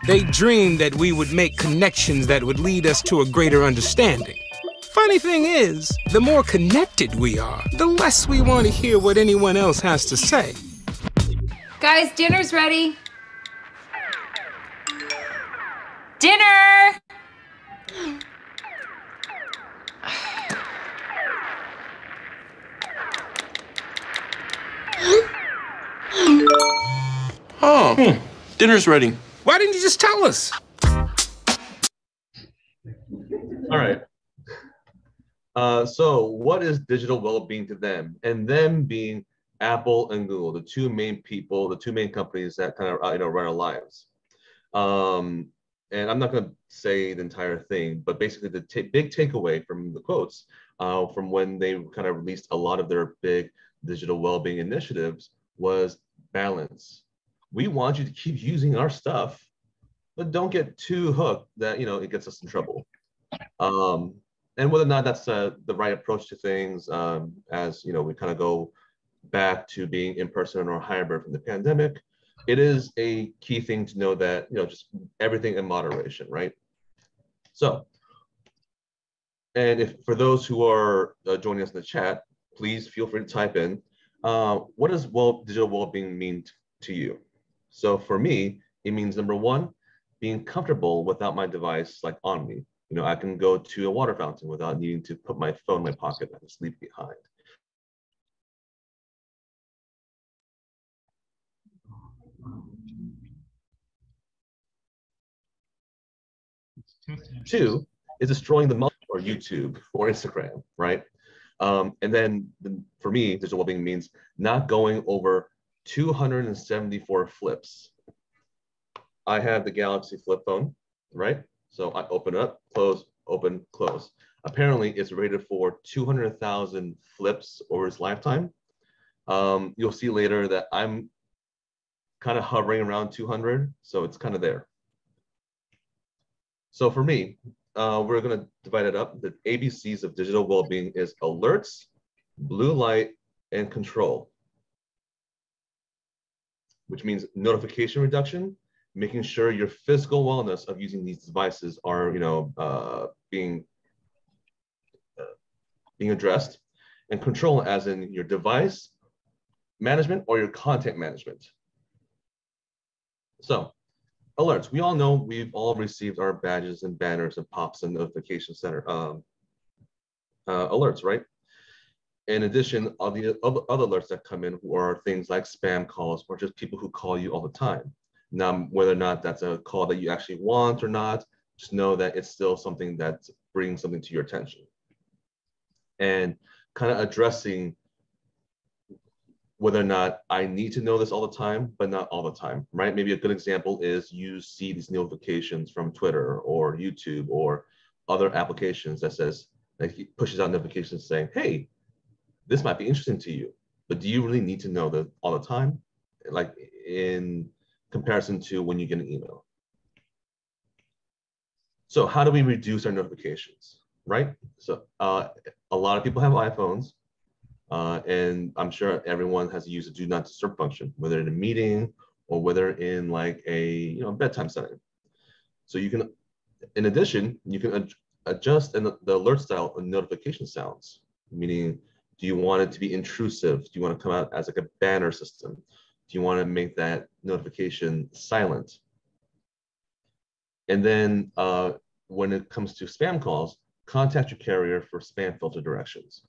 They dreamed that we would make connections that would lead us to a greater understanding. Funny thing is, the more connected we are, the less we want to hear what anyone else has to say. Guys, dinner's ready. Dinner! Oh, hmm. dinner's ready. Why didn't you just tell us? All right. Uh, so what is digital well-being to them? And them being Apple and Google, the two main people, the two main companies that kind of uh, you know run our lives. Um, and I'm not going to say the entire thing, but basically the ta- big takeaway from the quotes uh, from when they kind of released a lot of their big digital well-being initiatives was balance. We want you to keep using our stuff, but don't get too hooked that you know it gets us in trouble. Um, and whether or not that's uh, the right approach to things, um, as you know, we kind of go back to being in person or hybrid from the pandemic, it is a key thing to know that you know just everything in moderation, right? So, and if for those who are uh, joining us in the chat, please feel free to type in uh, what does well digital well-being mean to you. So for me, it means number one, being comfortable without my device like on me. You know, I can go to a water fountain without needing to put my phone in my pocket. I can sleep behind. Two is destroying the multi or YouTube or Instagram, right? Um, and then the, for me, digital well-being means not going over 274 flips. I have the Galaxy flip phone, right? So I open it up, close, open, close. Apparently, it's rated for 200,000 flips over its lifetime. Um, you'll see later that I'm kind of hovering around 200, so it's kind of there. So for me, uh, we're going to divide it up. The ABCs of digital well-being is alerts, blue light, and control, which means notification reduction, making sure your physical wellness of using these devices are, you know, uh, being uh, being addressed, and control as in your device management or your content management. So alerts. We all know we've all received our badges and banners and pops and notification center um, uh, alerts, right? In addition, all the other, alerts that come in are things like spam calls or just people who call you all the time. Now, whether or not that's a call that you actually want or not, just know that it's still something that brings something to your attention. And kind of addressing whether or not I need to know this all the time, but not all the time, right? Maybe a good example is you see these notifications from Twitter or YouTube or other applications that says, that pushes out notifications saying, hey, this might be interesting to you, but do you really need to know that all the time? Like in comparison to when you get an email. So how do we reduce our notifications, right? So uh, a lot of people have iPhones, uh, and I'm sure everyone has used a do not disturb function, whether in a meeting or whether in like a you know bedtime setting. So you can, in addition, you can ad adjust in the, alert style of notification sounds, meaning do you want it to be intrusive? Do you want to come out as like a banner system? You want to make that notification silent? And then uh, when it comes to spam calls, contact your carrier for spam filter directions.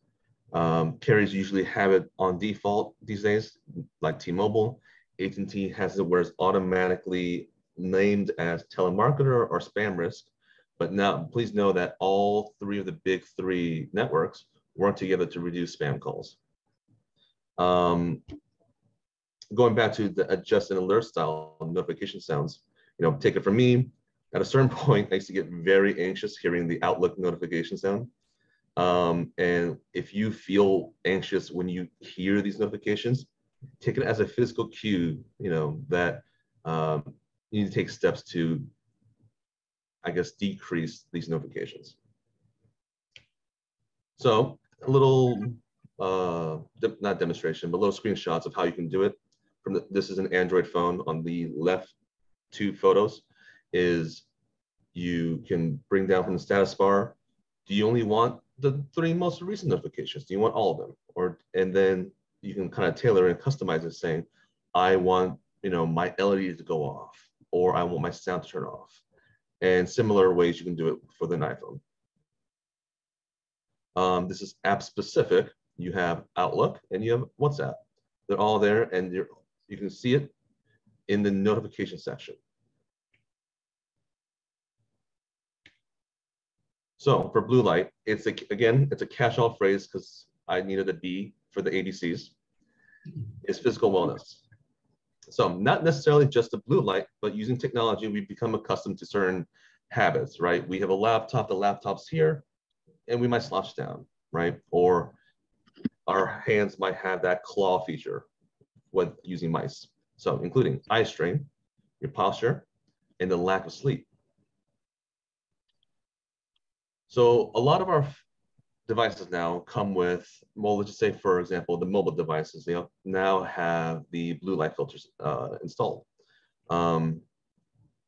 Um, carriers usually have it on default these days, like T-Mobile. AT&T has it where it's automatically named as telemarketer or spam risk. But now, please know that all three of the big three networks work together to reduce spam calls. Um, going back to the adjust and alert style notification sounds, you know, take it from me. At a certain point, I used to get very anxious hearing the Outlook notification sound. Um, and if you feel anxious when you hear these notifications, take it as a physical cue, you know, that um, you need to take steps to, I guess, decrease these notifications. So a little, uh, de- not demonstration, but little screenshots of how you can do it. From the, this is an Android phone on the left two photos is you can bring down from the status bar. Do you only want the three most recent notifications? Do you want all of them? Or, and then you can kind of tailor and customize it saying, I want, you know, my LED to go off, or I want my sound to turn off. And similar ways you can do it for the iPhone. Um, this is app specific. You have Outlook and you have WhatsApp. They're all there and you're, you can see it in the notification section. So for blue light, it's a, again, it's a catch-all phrase because I needed a B for the ABCs, is physical wellness. So not necessarily just the blue light, but using technology, we've become accustomed to certain habits, right? We have a laptop, the laptop's here, and we might slouch down, right? Or our hands might have that claw feature when using mice. So including eye strain, your posture, and the lack of sleep. So a lot of our devices now come with, well, let's just say, for example, the mobile devices, they now have the blue light filters uh, installed. Um,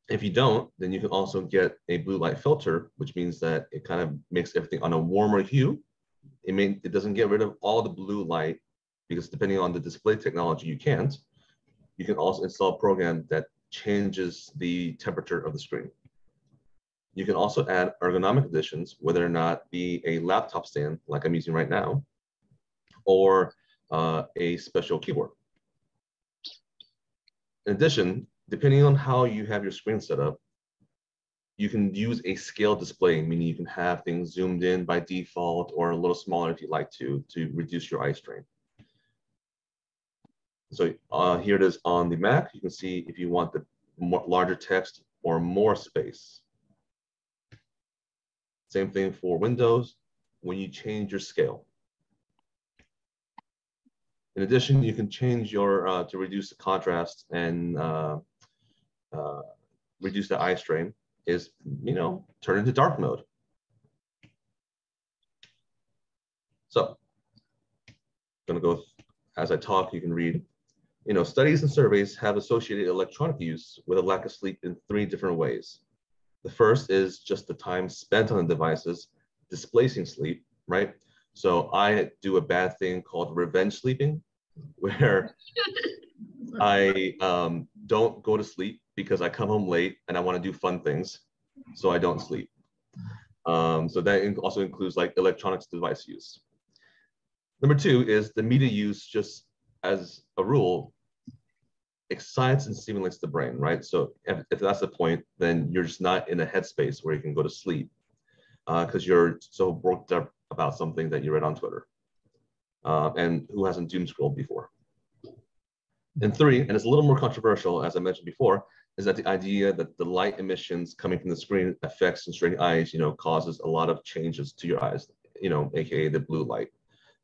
if you don't, then you can also get a blue light filter, which means that it kind of makes everything on a warmer hue. It, may, it doesn't get rid of all the blue light because depending on the display technology, you can't. You can also install a program that changes the temperature of the screen. You can also add ergonomic additions, whether or not be a laptop stand like I'm using right now, or uh, a special keyboard. In addition, depending on how you have your screen set up, you can use a scale display, meaning you can have things zoomed in by default or a little smaller if you like to, to reduce your eye strain. So uh, here it is on the Mac. You can see if you want the more, larger text or more space. Same thing for Windows when you change your scale. In addition, you can change your, uh, to reduce the contrast and uh, uh, reduce the eye strain is, you know, turn into dark mode. So, gonna go, as I talk, you can read, you know, studies and surveys have associated electronic use with a lack of sleep in three different ways. The first is just the time spent on the devices displacing sleep, right? So I do a bad thing called revenge sleeping, where I um, don't go to sleep because I come home late and I want to do fun things, so I don't sleep. Um, so that also includes like electronics device use. Number two is the media use just as a rule excites and stimulates the brain, right? So if, if that's the point, then you're just not in a headspace where you can go to sleep because uh, you're so worked up about something that you read on Twitter. Uh, and who hasn't doom scrolled before? And three, and it's a little more controversial, as I mentioned before, is that the idea that the light emissions coming from the screen affects and straining eyes, you know, causes a lot of changes to your eyes, you know, AKA the blue light.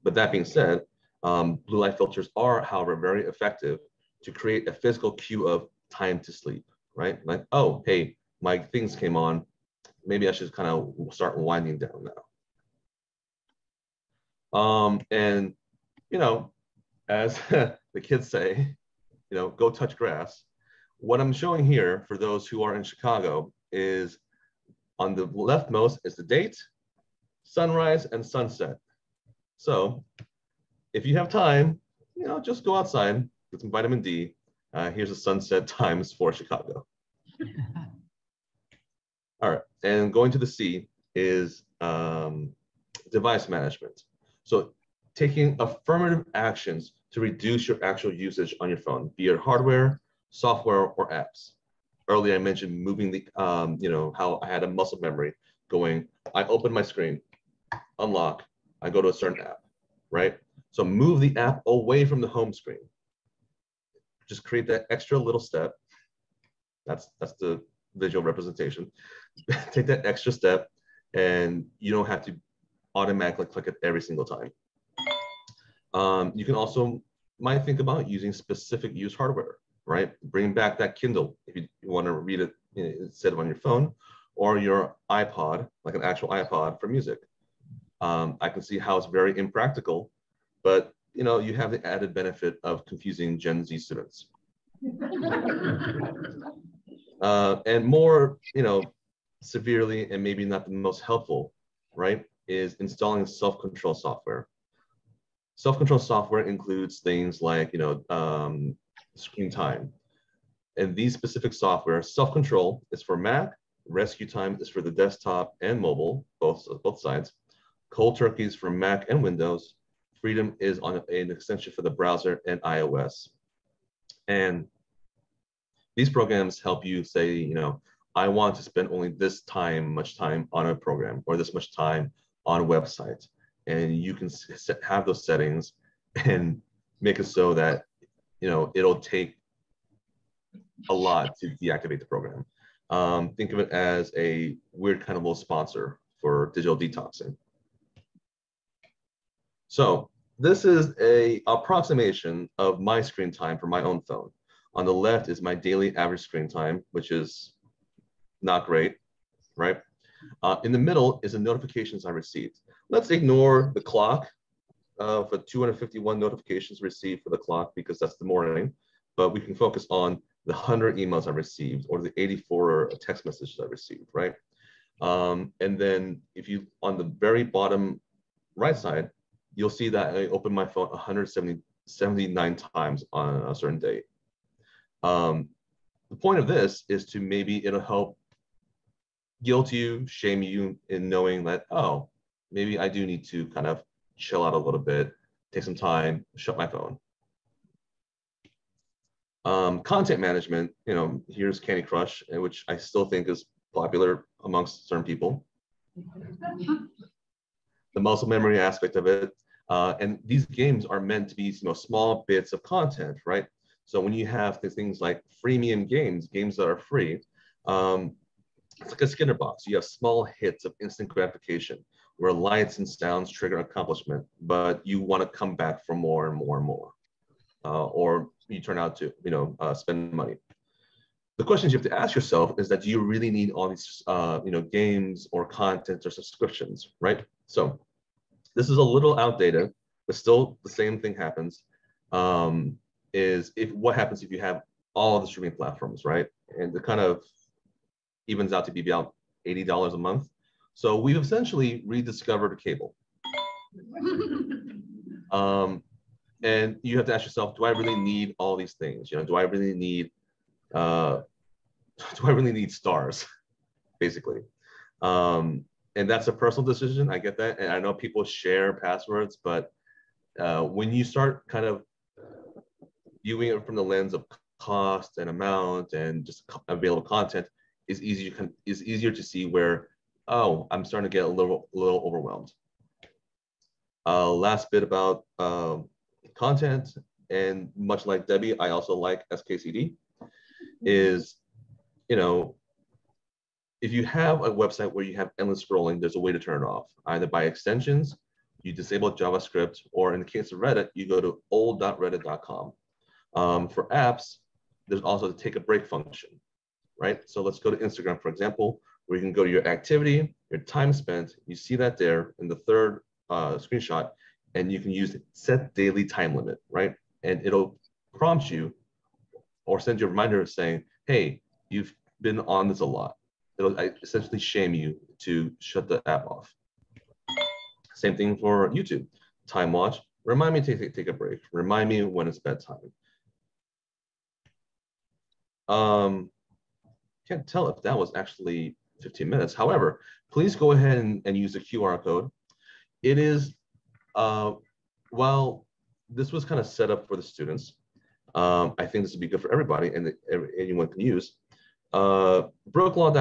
But that being said, um, blue light filters are, however, very effective to create a physical cue of time to sleep, right? Like, oh, hey, my things came on. Maybe I should kind of start winding down now. Um, and, you know, as the kids say, you know, go touch grass. What I'm showing here for those who are in Chicago is on the leftmost is the date, sunrise, and sunset. So if you have time, you know, just go outside, get some vitamin D. Uh, here's the sunset times for Chicago. All right, and going to the C is um, device management. So taking affirmative actions to reduce your actual usage on your phone, be it hardware, software, or apps. Earlier, I mentioned moving the, um, you know, how I had a muscle memory going, I open my screen, unlock, I go to a certain app, right? So move the app away from the home screen. Just create that extra little step. That's, that's the visual representation. Take that extra step and you don't have to automatically click it every single time. Um, you can also might think about using specific use hardware. right? Bring back that Kindle if you, want to read it you know, instead of on your phone or your iPod, like an actual iPod for music. Um, I can see how it's very impractical, but you know, you have the added benefit of confusing Gen Z students. uh, and more, you know, severely and maybe not the most helpful, right, is installing self-control software. Self-control software includes things like, you know, um, screen time. And these specific software, self-control is for Mac, rescue time is for the desktop and mobile, both, both sides. Cold turkey is for Mac and Windows. Freedom is on an extension for the browser and iOS. And these programs help you say, you know, I want to spend only this time, much time on a program or this much time on a website. And you can set, have those settings and make it so that, you know, it'll take a lot to deactivate the program. Um, think of it as a weird kind of little sponsor for digital detoxing. So this is a approximation of my screen time for my own phone. On the left is my daily average screen time, which is not great, right? Uh, in the middle is the notifications I received. Let's ignore the clock uh, for 251 notifications received for the clock because that's the morning, but we can focus on the 100 emails I received or the 84 text messages I received, right? Um, and then if you, on the very bottom right side, you'll see that I opened my phone 179 times on a certain day. Um, the point of this is to maybe it'll help guilt you, shame you in knowing that, oh, maybe I do need to kind of chill out a little bit, take some time, shut my phone. Um, content management, you know, here's Candy Crush, which I still think is popular amongst certain people. the muscle memory aspect of it. Uh, and these games are meant to be you know, small bits of content, right? So when you have the things like freemium games, games that are free, um, it's like a Skinner box. You have small hits of instant gratification where lights and sounds trigger accomplishment, but you want to come back for more and more and more. Uh, or you turn out to, you know, uh, spend money. The questions you have to ask yourself is that do you really need all these, uh, you know, games or content or subscriptions, right? So this is a little outdated, but still the same thing happens. Um, is if what happens if you have all the streaming platforms, right? And it kind of evens out to be about $80 a month. So we've essentially rediscovered cable. um, and you have to ask yourself, do I really need all these things? You know, do I really need, uh, do I really need stars, basically? Um, and that's a personal decision. I get that, and I know people share passwords, but uh, when you start kind of viewing it from the lens of cost and amount and just available content, is easier is easier to see where oh I'm starting to get a little little overwhelmed. Uh, last bit about uh, content, and much like Debbie, I also like XKCD. Is you know if you have a website where you have endless scrolling, there's a way to turn it off, either by extensions, you disable JavaScript, or in the case of Reddit, you go to old.reddit.com. Um, for apps, there's also the take a break function, right? So let's go to Instagram, for example, where you can go to your activity, your time spent, you see that there in the third uh, screenshot, and you can use set daily time limit, right? And it'll prompt you or send you a reminder saying, hey, you've been on this a lot it'll essentially shame you to shut the app off. Same thing for YouTube. Time watch, remind me to take, take a break. Remind me when it's bedtime. Um, can't tell if that was actually 15 minutes. However, please go ahead and, and use the QR code. It is, uh, while this was kind of set up for the students, um, I think this would be good for everybody and anyone can use. Uh,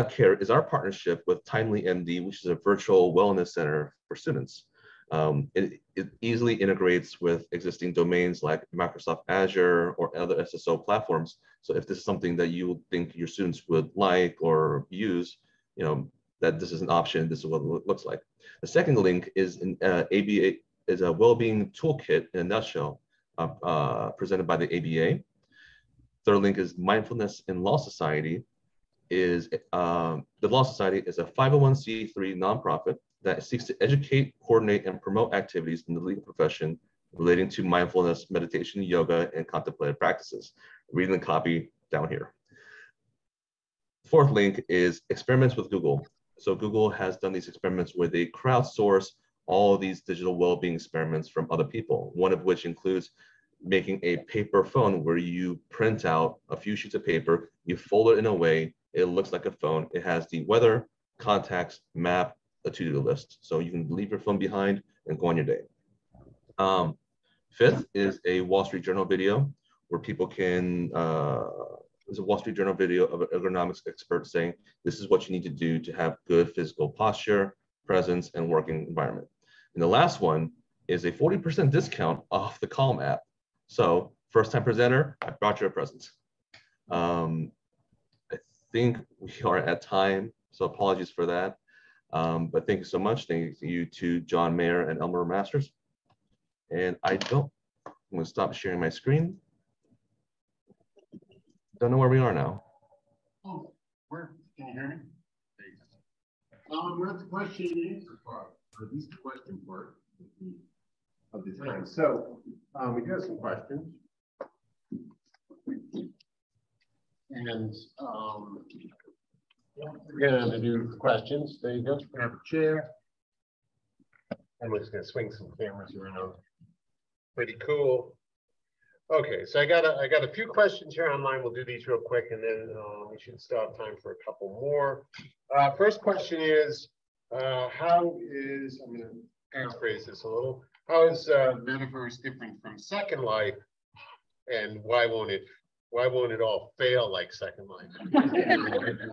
Care is our partnership with Timely MD, which is a virtual wellness center for students. Um, it, it, easily integrates with existing domains like Microsoft Azure or other SSO platforms. So if this is something that you think your students would like or use, you know, that this is an option, this is what it looks like. The second link is an uh, ABA is a well-being toolkit in a nutshell uh, uh, presented by the ABA. Third link is Mindfulness in Law Society. Is um, the Law Society is a 501c3 nonprofit that seeks to educate, coordinate, and promote activities in the legal profession relating to mindfulness, meditation, yoga, and contemplative practices. Reading the copy down here. Fourth link is experiments with Google. So Google has done these experiments where they crowdsource all these digital well-being experiments from other people, one of which includes making a paper phone where you print out a few sheets of paper, you fold it in a way, it looks like a phone. It has the weather, contacts, map, a to-do list. So you can leave your phone behind and go on your day. Um, fifth is a Wall Street Journal video where people can, uh, there's a Wall Street Journal video of an ergonomics expert saying, this is what you need to do to have good physical posture, presence, and working environment. And the last one is a 40% discount off the Calm app. So first time presenter, I brought you a present. Um, think we are at time, so apologies for that. Um, but thank you so much. Thank you to John Mayer and Elmer Masters. And I don't, I'm gonna stop sharing my screen. Don't know where we are now. Oh, where, can you hear me? Um, we're at the question and answer part, or at least the question part of the- time. So, um, we do have some questions. And, um, gonna do questions. There you go. Grab a chair. We're just gonna swing some cameras around. Pretty cool. Okay, so I got a, I got a few questions here online. We'll do these real quick and then uh, we should still have time for a couple more. Uh, first question is, uh, how is, I'm gonna paraphrase this a little. How is uh, Metaverse different from Second Life? And why won't it, why won't it all fail like Second Life?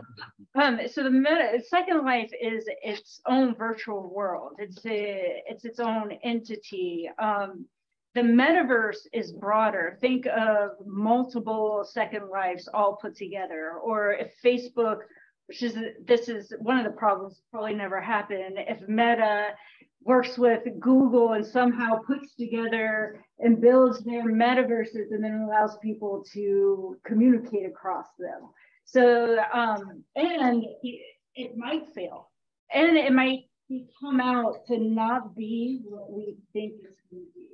Um, so the meta, Second Life is its own virtual world. It's a, it's its own entity. Um, the metaverse is broader. Think of multiple Second Lives all put together, or if Facebook, which is this is one of the problems probably never happen. If Meta works with Google and somehow puts together and builds their metaverses and then allows people to communicate across them. So, um, and it, it might fail and it might come out to not be what we think it's going to be.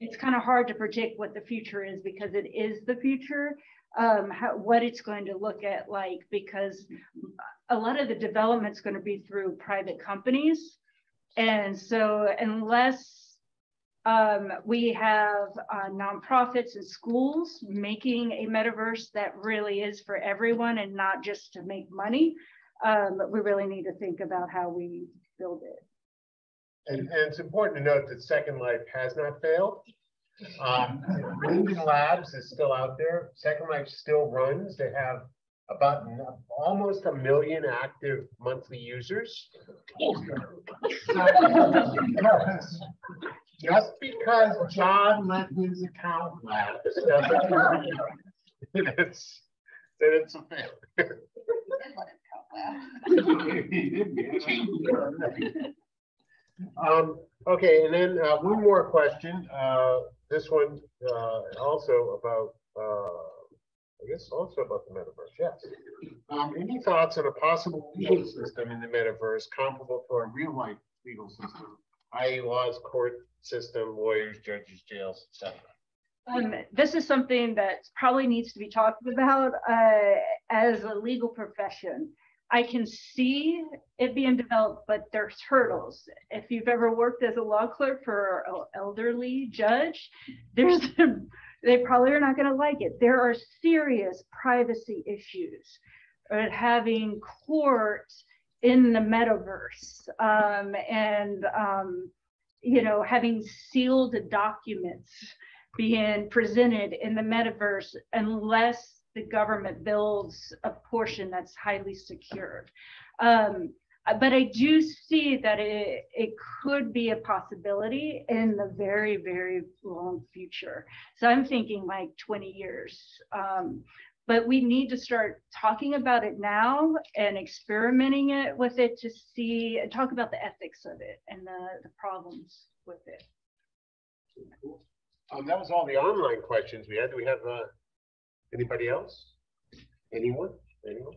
It's kind of hard to predict what the future is because it is the future, um, how, what it's going to look at like, because a lot of the development is going to be through private companies. And so unless um, we have uh, nonprofits and schools making a metaverse that really is for everyone and not just to make money. Um, we really need to think about how we build it. And, and it's important to note that Second Life has not failed. Um, Linden Labs is still out there. Second Life still runs. They have about almost a million active monthly users. Just because John let his account lapse doesn't mean that it's, that it's a failure. Um, okay, and then, uh, one more question, uh, this one, uh, also about, uh, I guess also about the metaverse, yes. Um, any thoughts on a possible legal system in the metaverse comparable to our real life legal system? I.e. laws, court system, lawyers, judges, jails, etc. Um, this is something that probably needs to be talked about uh, as a legal profession. I can see it being developed, but there's hurdles. If you've ever worked as a law clerk for an elderly judge, there's they probably are not going to like it. There are serious privacy issues at having court in the metaverse um, and um, you know having sealed documents being presented in the metaverse unless the government builds a portion that's highly secured. Um, but I do see that it, it could be a possibility in the very, very long future. So I'm thinking like 20 years. Um, but we need to start talking about it now and experimenting it with it to see, and talk about the ethics of it and the, the problems with it. Um, that was all the online questions we had. Do we have, uh, Anybody else? Anyone? Anyone?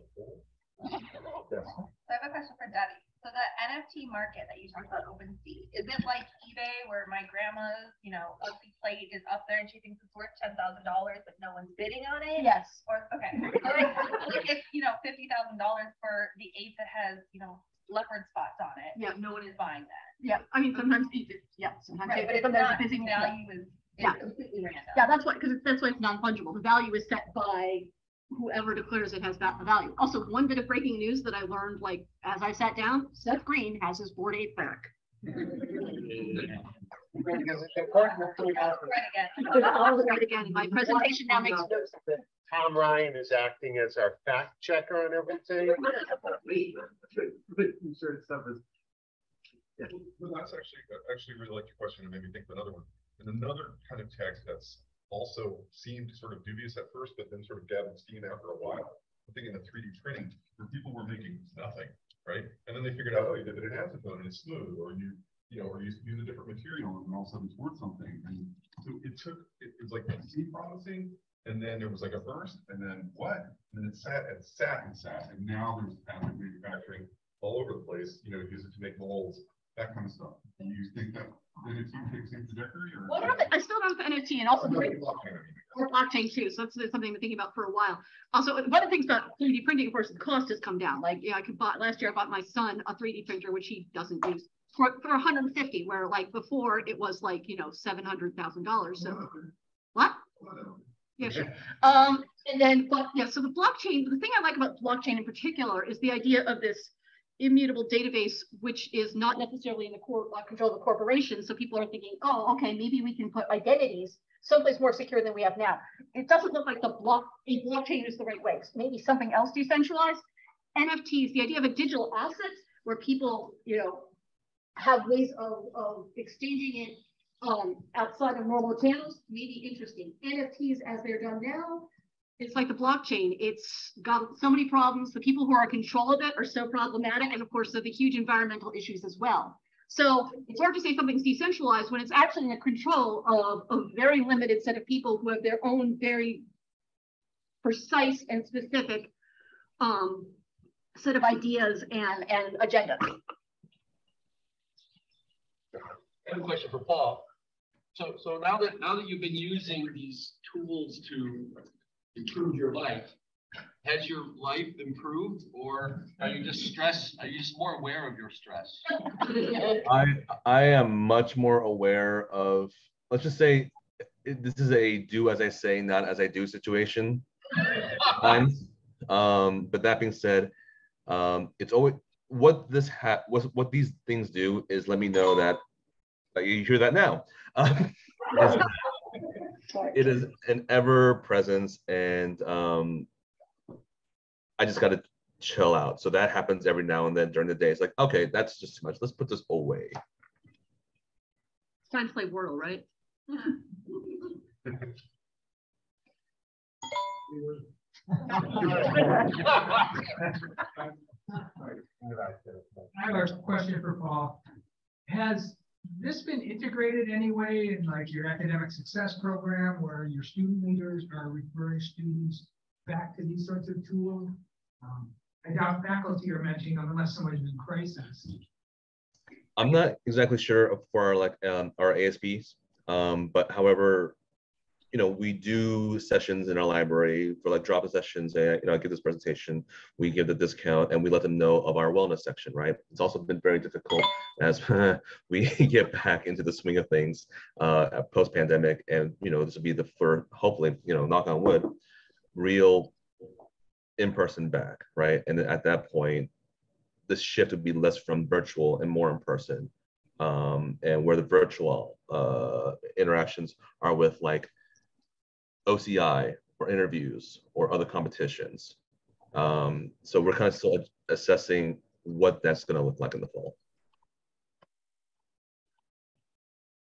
Yes. So I have a question for Debbie. So the NFT market that you talked about, OpenSea, is it like eBay where my grandma's, you know, ugly plate is up there and she thinks it's worth ten thousand dollars, but no one's bidding on it? Yes. Or, okay, so like, like if, you know, fifty thousand dollars for the ape that has, you know, leopard spots on it. Yeah. No one is buying that. Yeah, I mean, sometimes, it- yeah, sometimes. Right, it- but it's not, value is, Yeah. completely random. Yeah, that's why, because that's why it's non-fungible. The value is set by whoever declares it has that value. Also, one bit of breaking news that I learned, like, as I sat down, Seth Green has his Bored Ape back. Because it's important to point out Right again. Because I'll look again. My presentation now makes no that Tom Ryan is acting as our fact checker on everything. Sure, stuff is. Well, that's actually, I actually really like your question and made me think of another one. And another kind of text that's also seemed sort of dubious at first, but then sort of gathered steam after a while. I'm thinking of three D printing, where people were making nothing, right? And then they figured out, oh, you did it in acetone and it's smooth, or you, you know, or you use a different material and all of a sudden it's worth something. And so it took, it it was like seed promising, and then there was like a burst, and then what? And then it sat and sat and sat, and now there's patent manufacturing all over the place, you know, use it to make molds, that kind of stuff. And you think that NFT takes same trajectory or? Well, I don't know, I still don't have NFT and also. No, blockchain, Or blockchain too, so that's something I've been thinking about for a while. Also, one of the things about three D printing, of course, the cost has come down. Like, yeah, I could buy, last year I bought my son a three D printer, which he doesn't use. For, for hundred and fifty, where like before it was like, you know, seven hundred thousand dollars, so. What? Yeah, sure. Um, and then, but yeah, so the blockchain, the thing I like about blockchain in particular is the idea of this immutable database, which is not necessarily in the uh, control of the corporation. So people are thinking, oh, okay, maybe we can put identities someplace more secure than we have now. It doesn't look like the block, a blockchain is the right way. Maybe something else decentralized. NFTs, the idea of a digital asset where people, you know, have ways of, of exchanging it um, outside of normal channels may be interesting. NFTs as they're done now, it's like the blockchain. It's got so many problems. The people who are in control of it are so problematic. And of course, there are the huge environmental issues as well. So it's hard to say something's decentralized when it's actually in the control of a very limited set of people who have their own very precise and specific um, set of ideas and, and agendas. I have a question for Paul. So, so now that, now that you've been using these tools to improve your life, has your life improved or are you just stressed? Are you just more aware of your stress? I I am much more aware of let's just say this is a do as I say, not as I do situation. Um, but that being said, um, it's always what this ha what what these things do is let me know that, that you hear that now. Um, is- it is an ever presence and um I just gotta chill out. So that happens every now and then during the day. It's like, okay, that's just too much. Let's put this away. It's time to play Wordle, right? I have a question for Paul. Has this been integrated anyway in like your academic success program where your student leaders are referring students back to these sorts of tools? Um, I doubt faculty are mentioning them unless somebody's in crisis. I'm not exactly sure for our like um, our ASPs, um, but however, you know, we do sessions in our library for like drop-in sessions. And you know, I give this presentation, we give the discount, and we let them know of our wellness section. Right? It's also been very difficult as we get back into the swing of things uh, post-pandemic, and you know, this will be the first, hopefully, you know, knock on wood, real in-person back, right? And at that point, this shift would be less from virtual and more in person. Um, and where the virtual uh, interactions are with like OCI or interviews or other competitions. Um, so we're kind of still assessing what that's going to look like in the fall.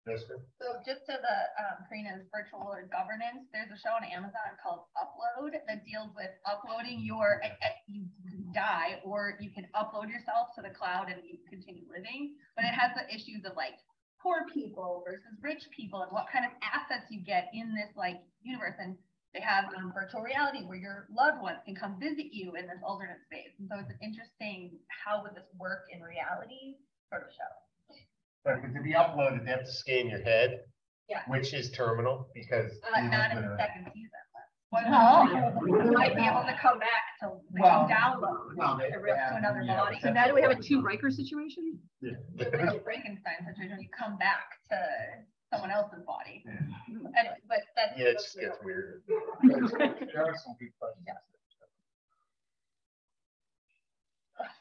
So just to the um, Karina's virtual or governance, there's a show on Amazon called Upload that deals with uploading your, you die or you can upload yourself to the cloud and you continue living. But it has the issues of like poor people versus rich people and what kind of assets you get in this like universe. And They have um, virtual reality where your loved ones can come visit you in this alternate space. And so it's an interesting, how would this work in reality sort of show. But to be uploaded, they have to scan your head, Yeah. which is terminal because. Uh, not in the second season. but- Oh. You might be able to come back to, they Well, download well, they- to another yeah, body. So now do we have a two Riker situation? Yeah. like a Frankenstein situation, you come back to someone else's body. Anyway, but that's. Yeah, it just gets weird. There are some good questions.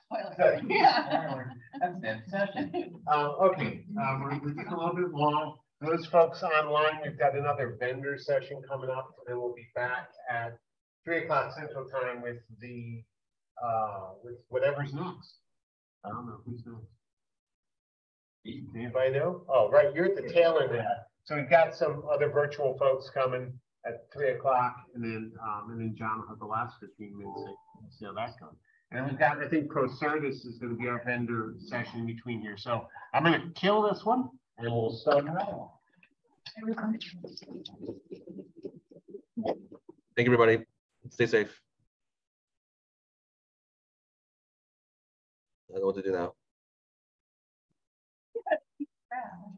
Spoiler. Yeah. That's an obsession. Uh, okay, um, we're, we're getting a little bit long. Those folks online, we've got another vendor session coming up, and then we'll be back at three o'clock central time with the, uh, with whatever's next. I don't know, who's next? Anybody know? Oh, right, you're at the tail end of that. So we've got some other virtual folks coming at three o'clock, and then, um, and then John will have the last fifteen minutes, so see how that goes. And we've got, I think Procertas is gonna be our vendor session in between here, so I'm gonna kill this one, and we'll start another one. Thank you, everybody. Stay safe. I don't know what to do now.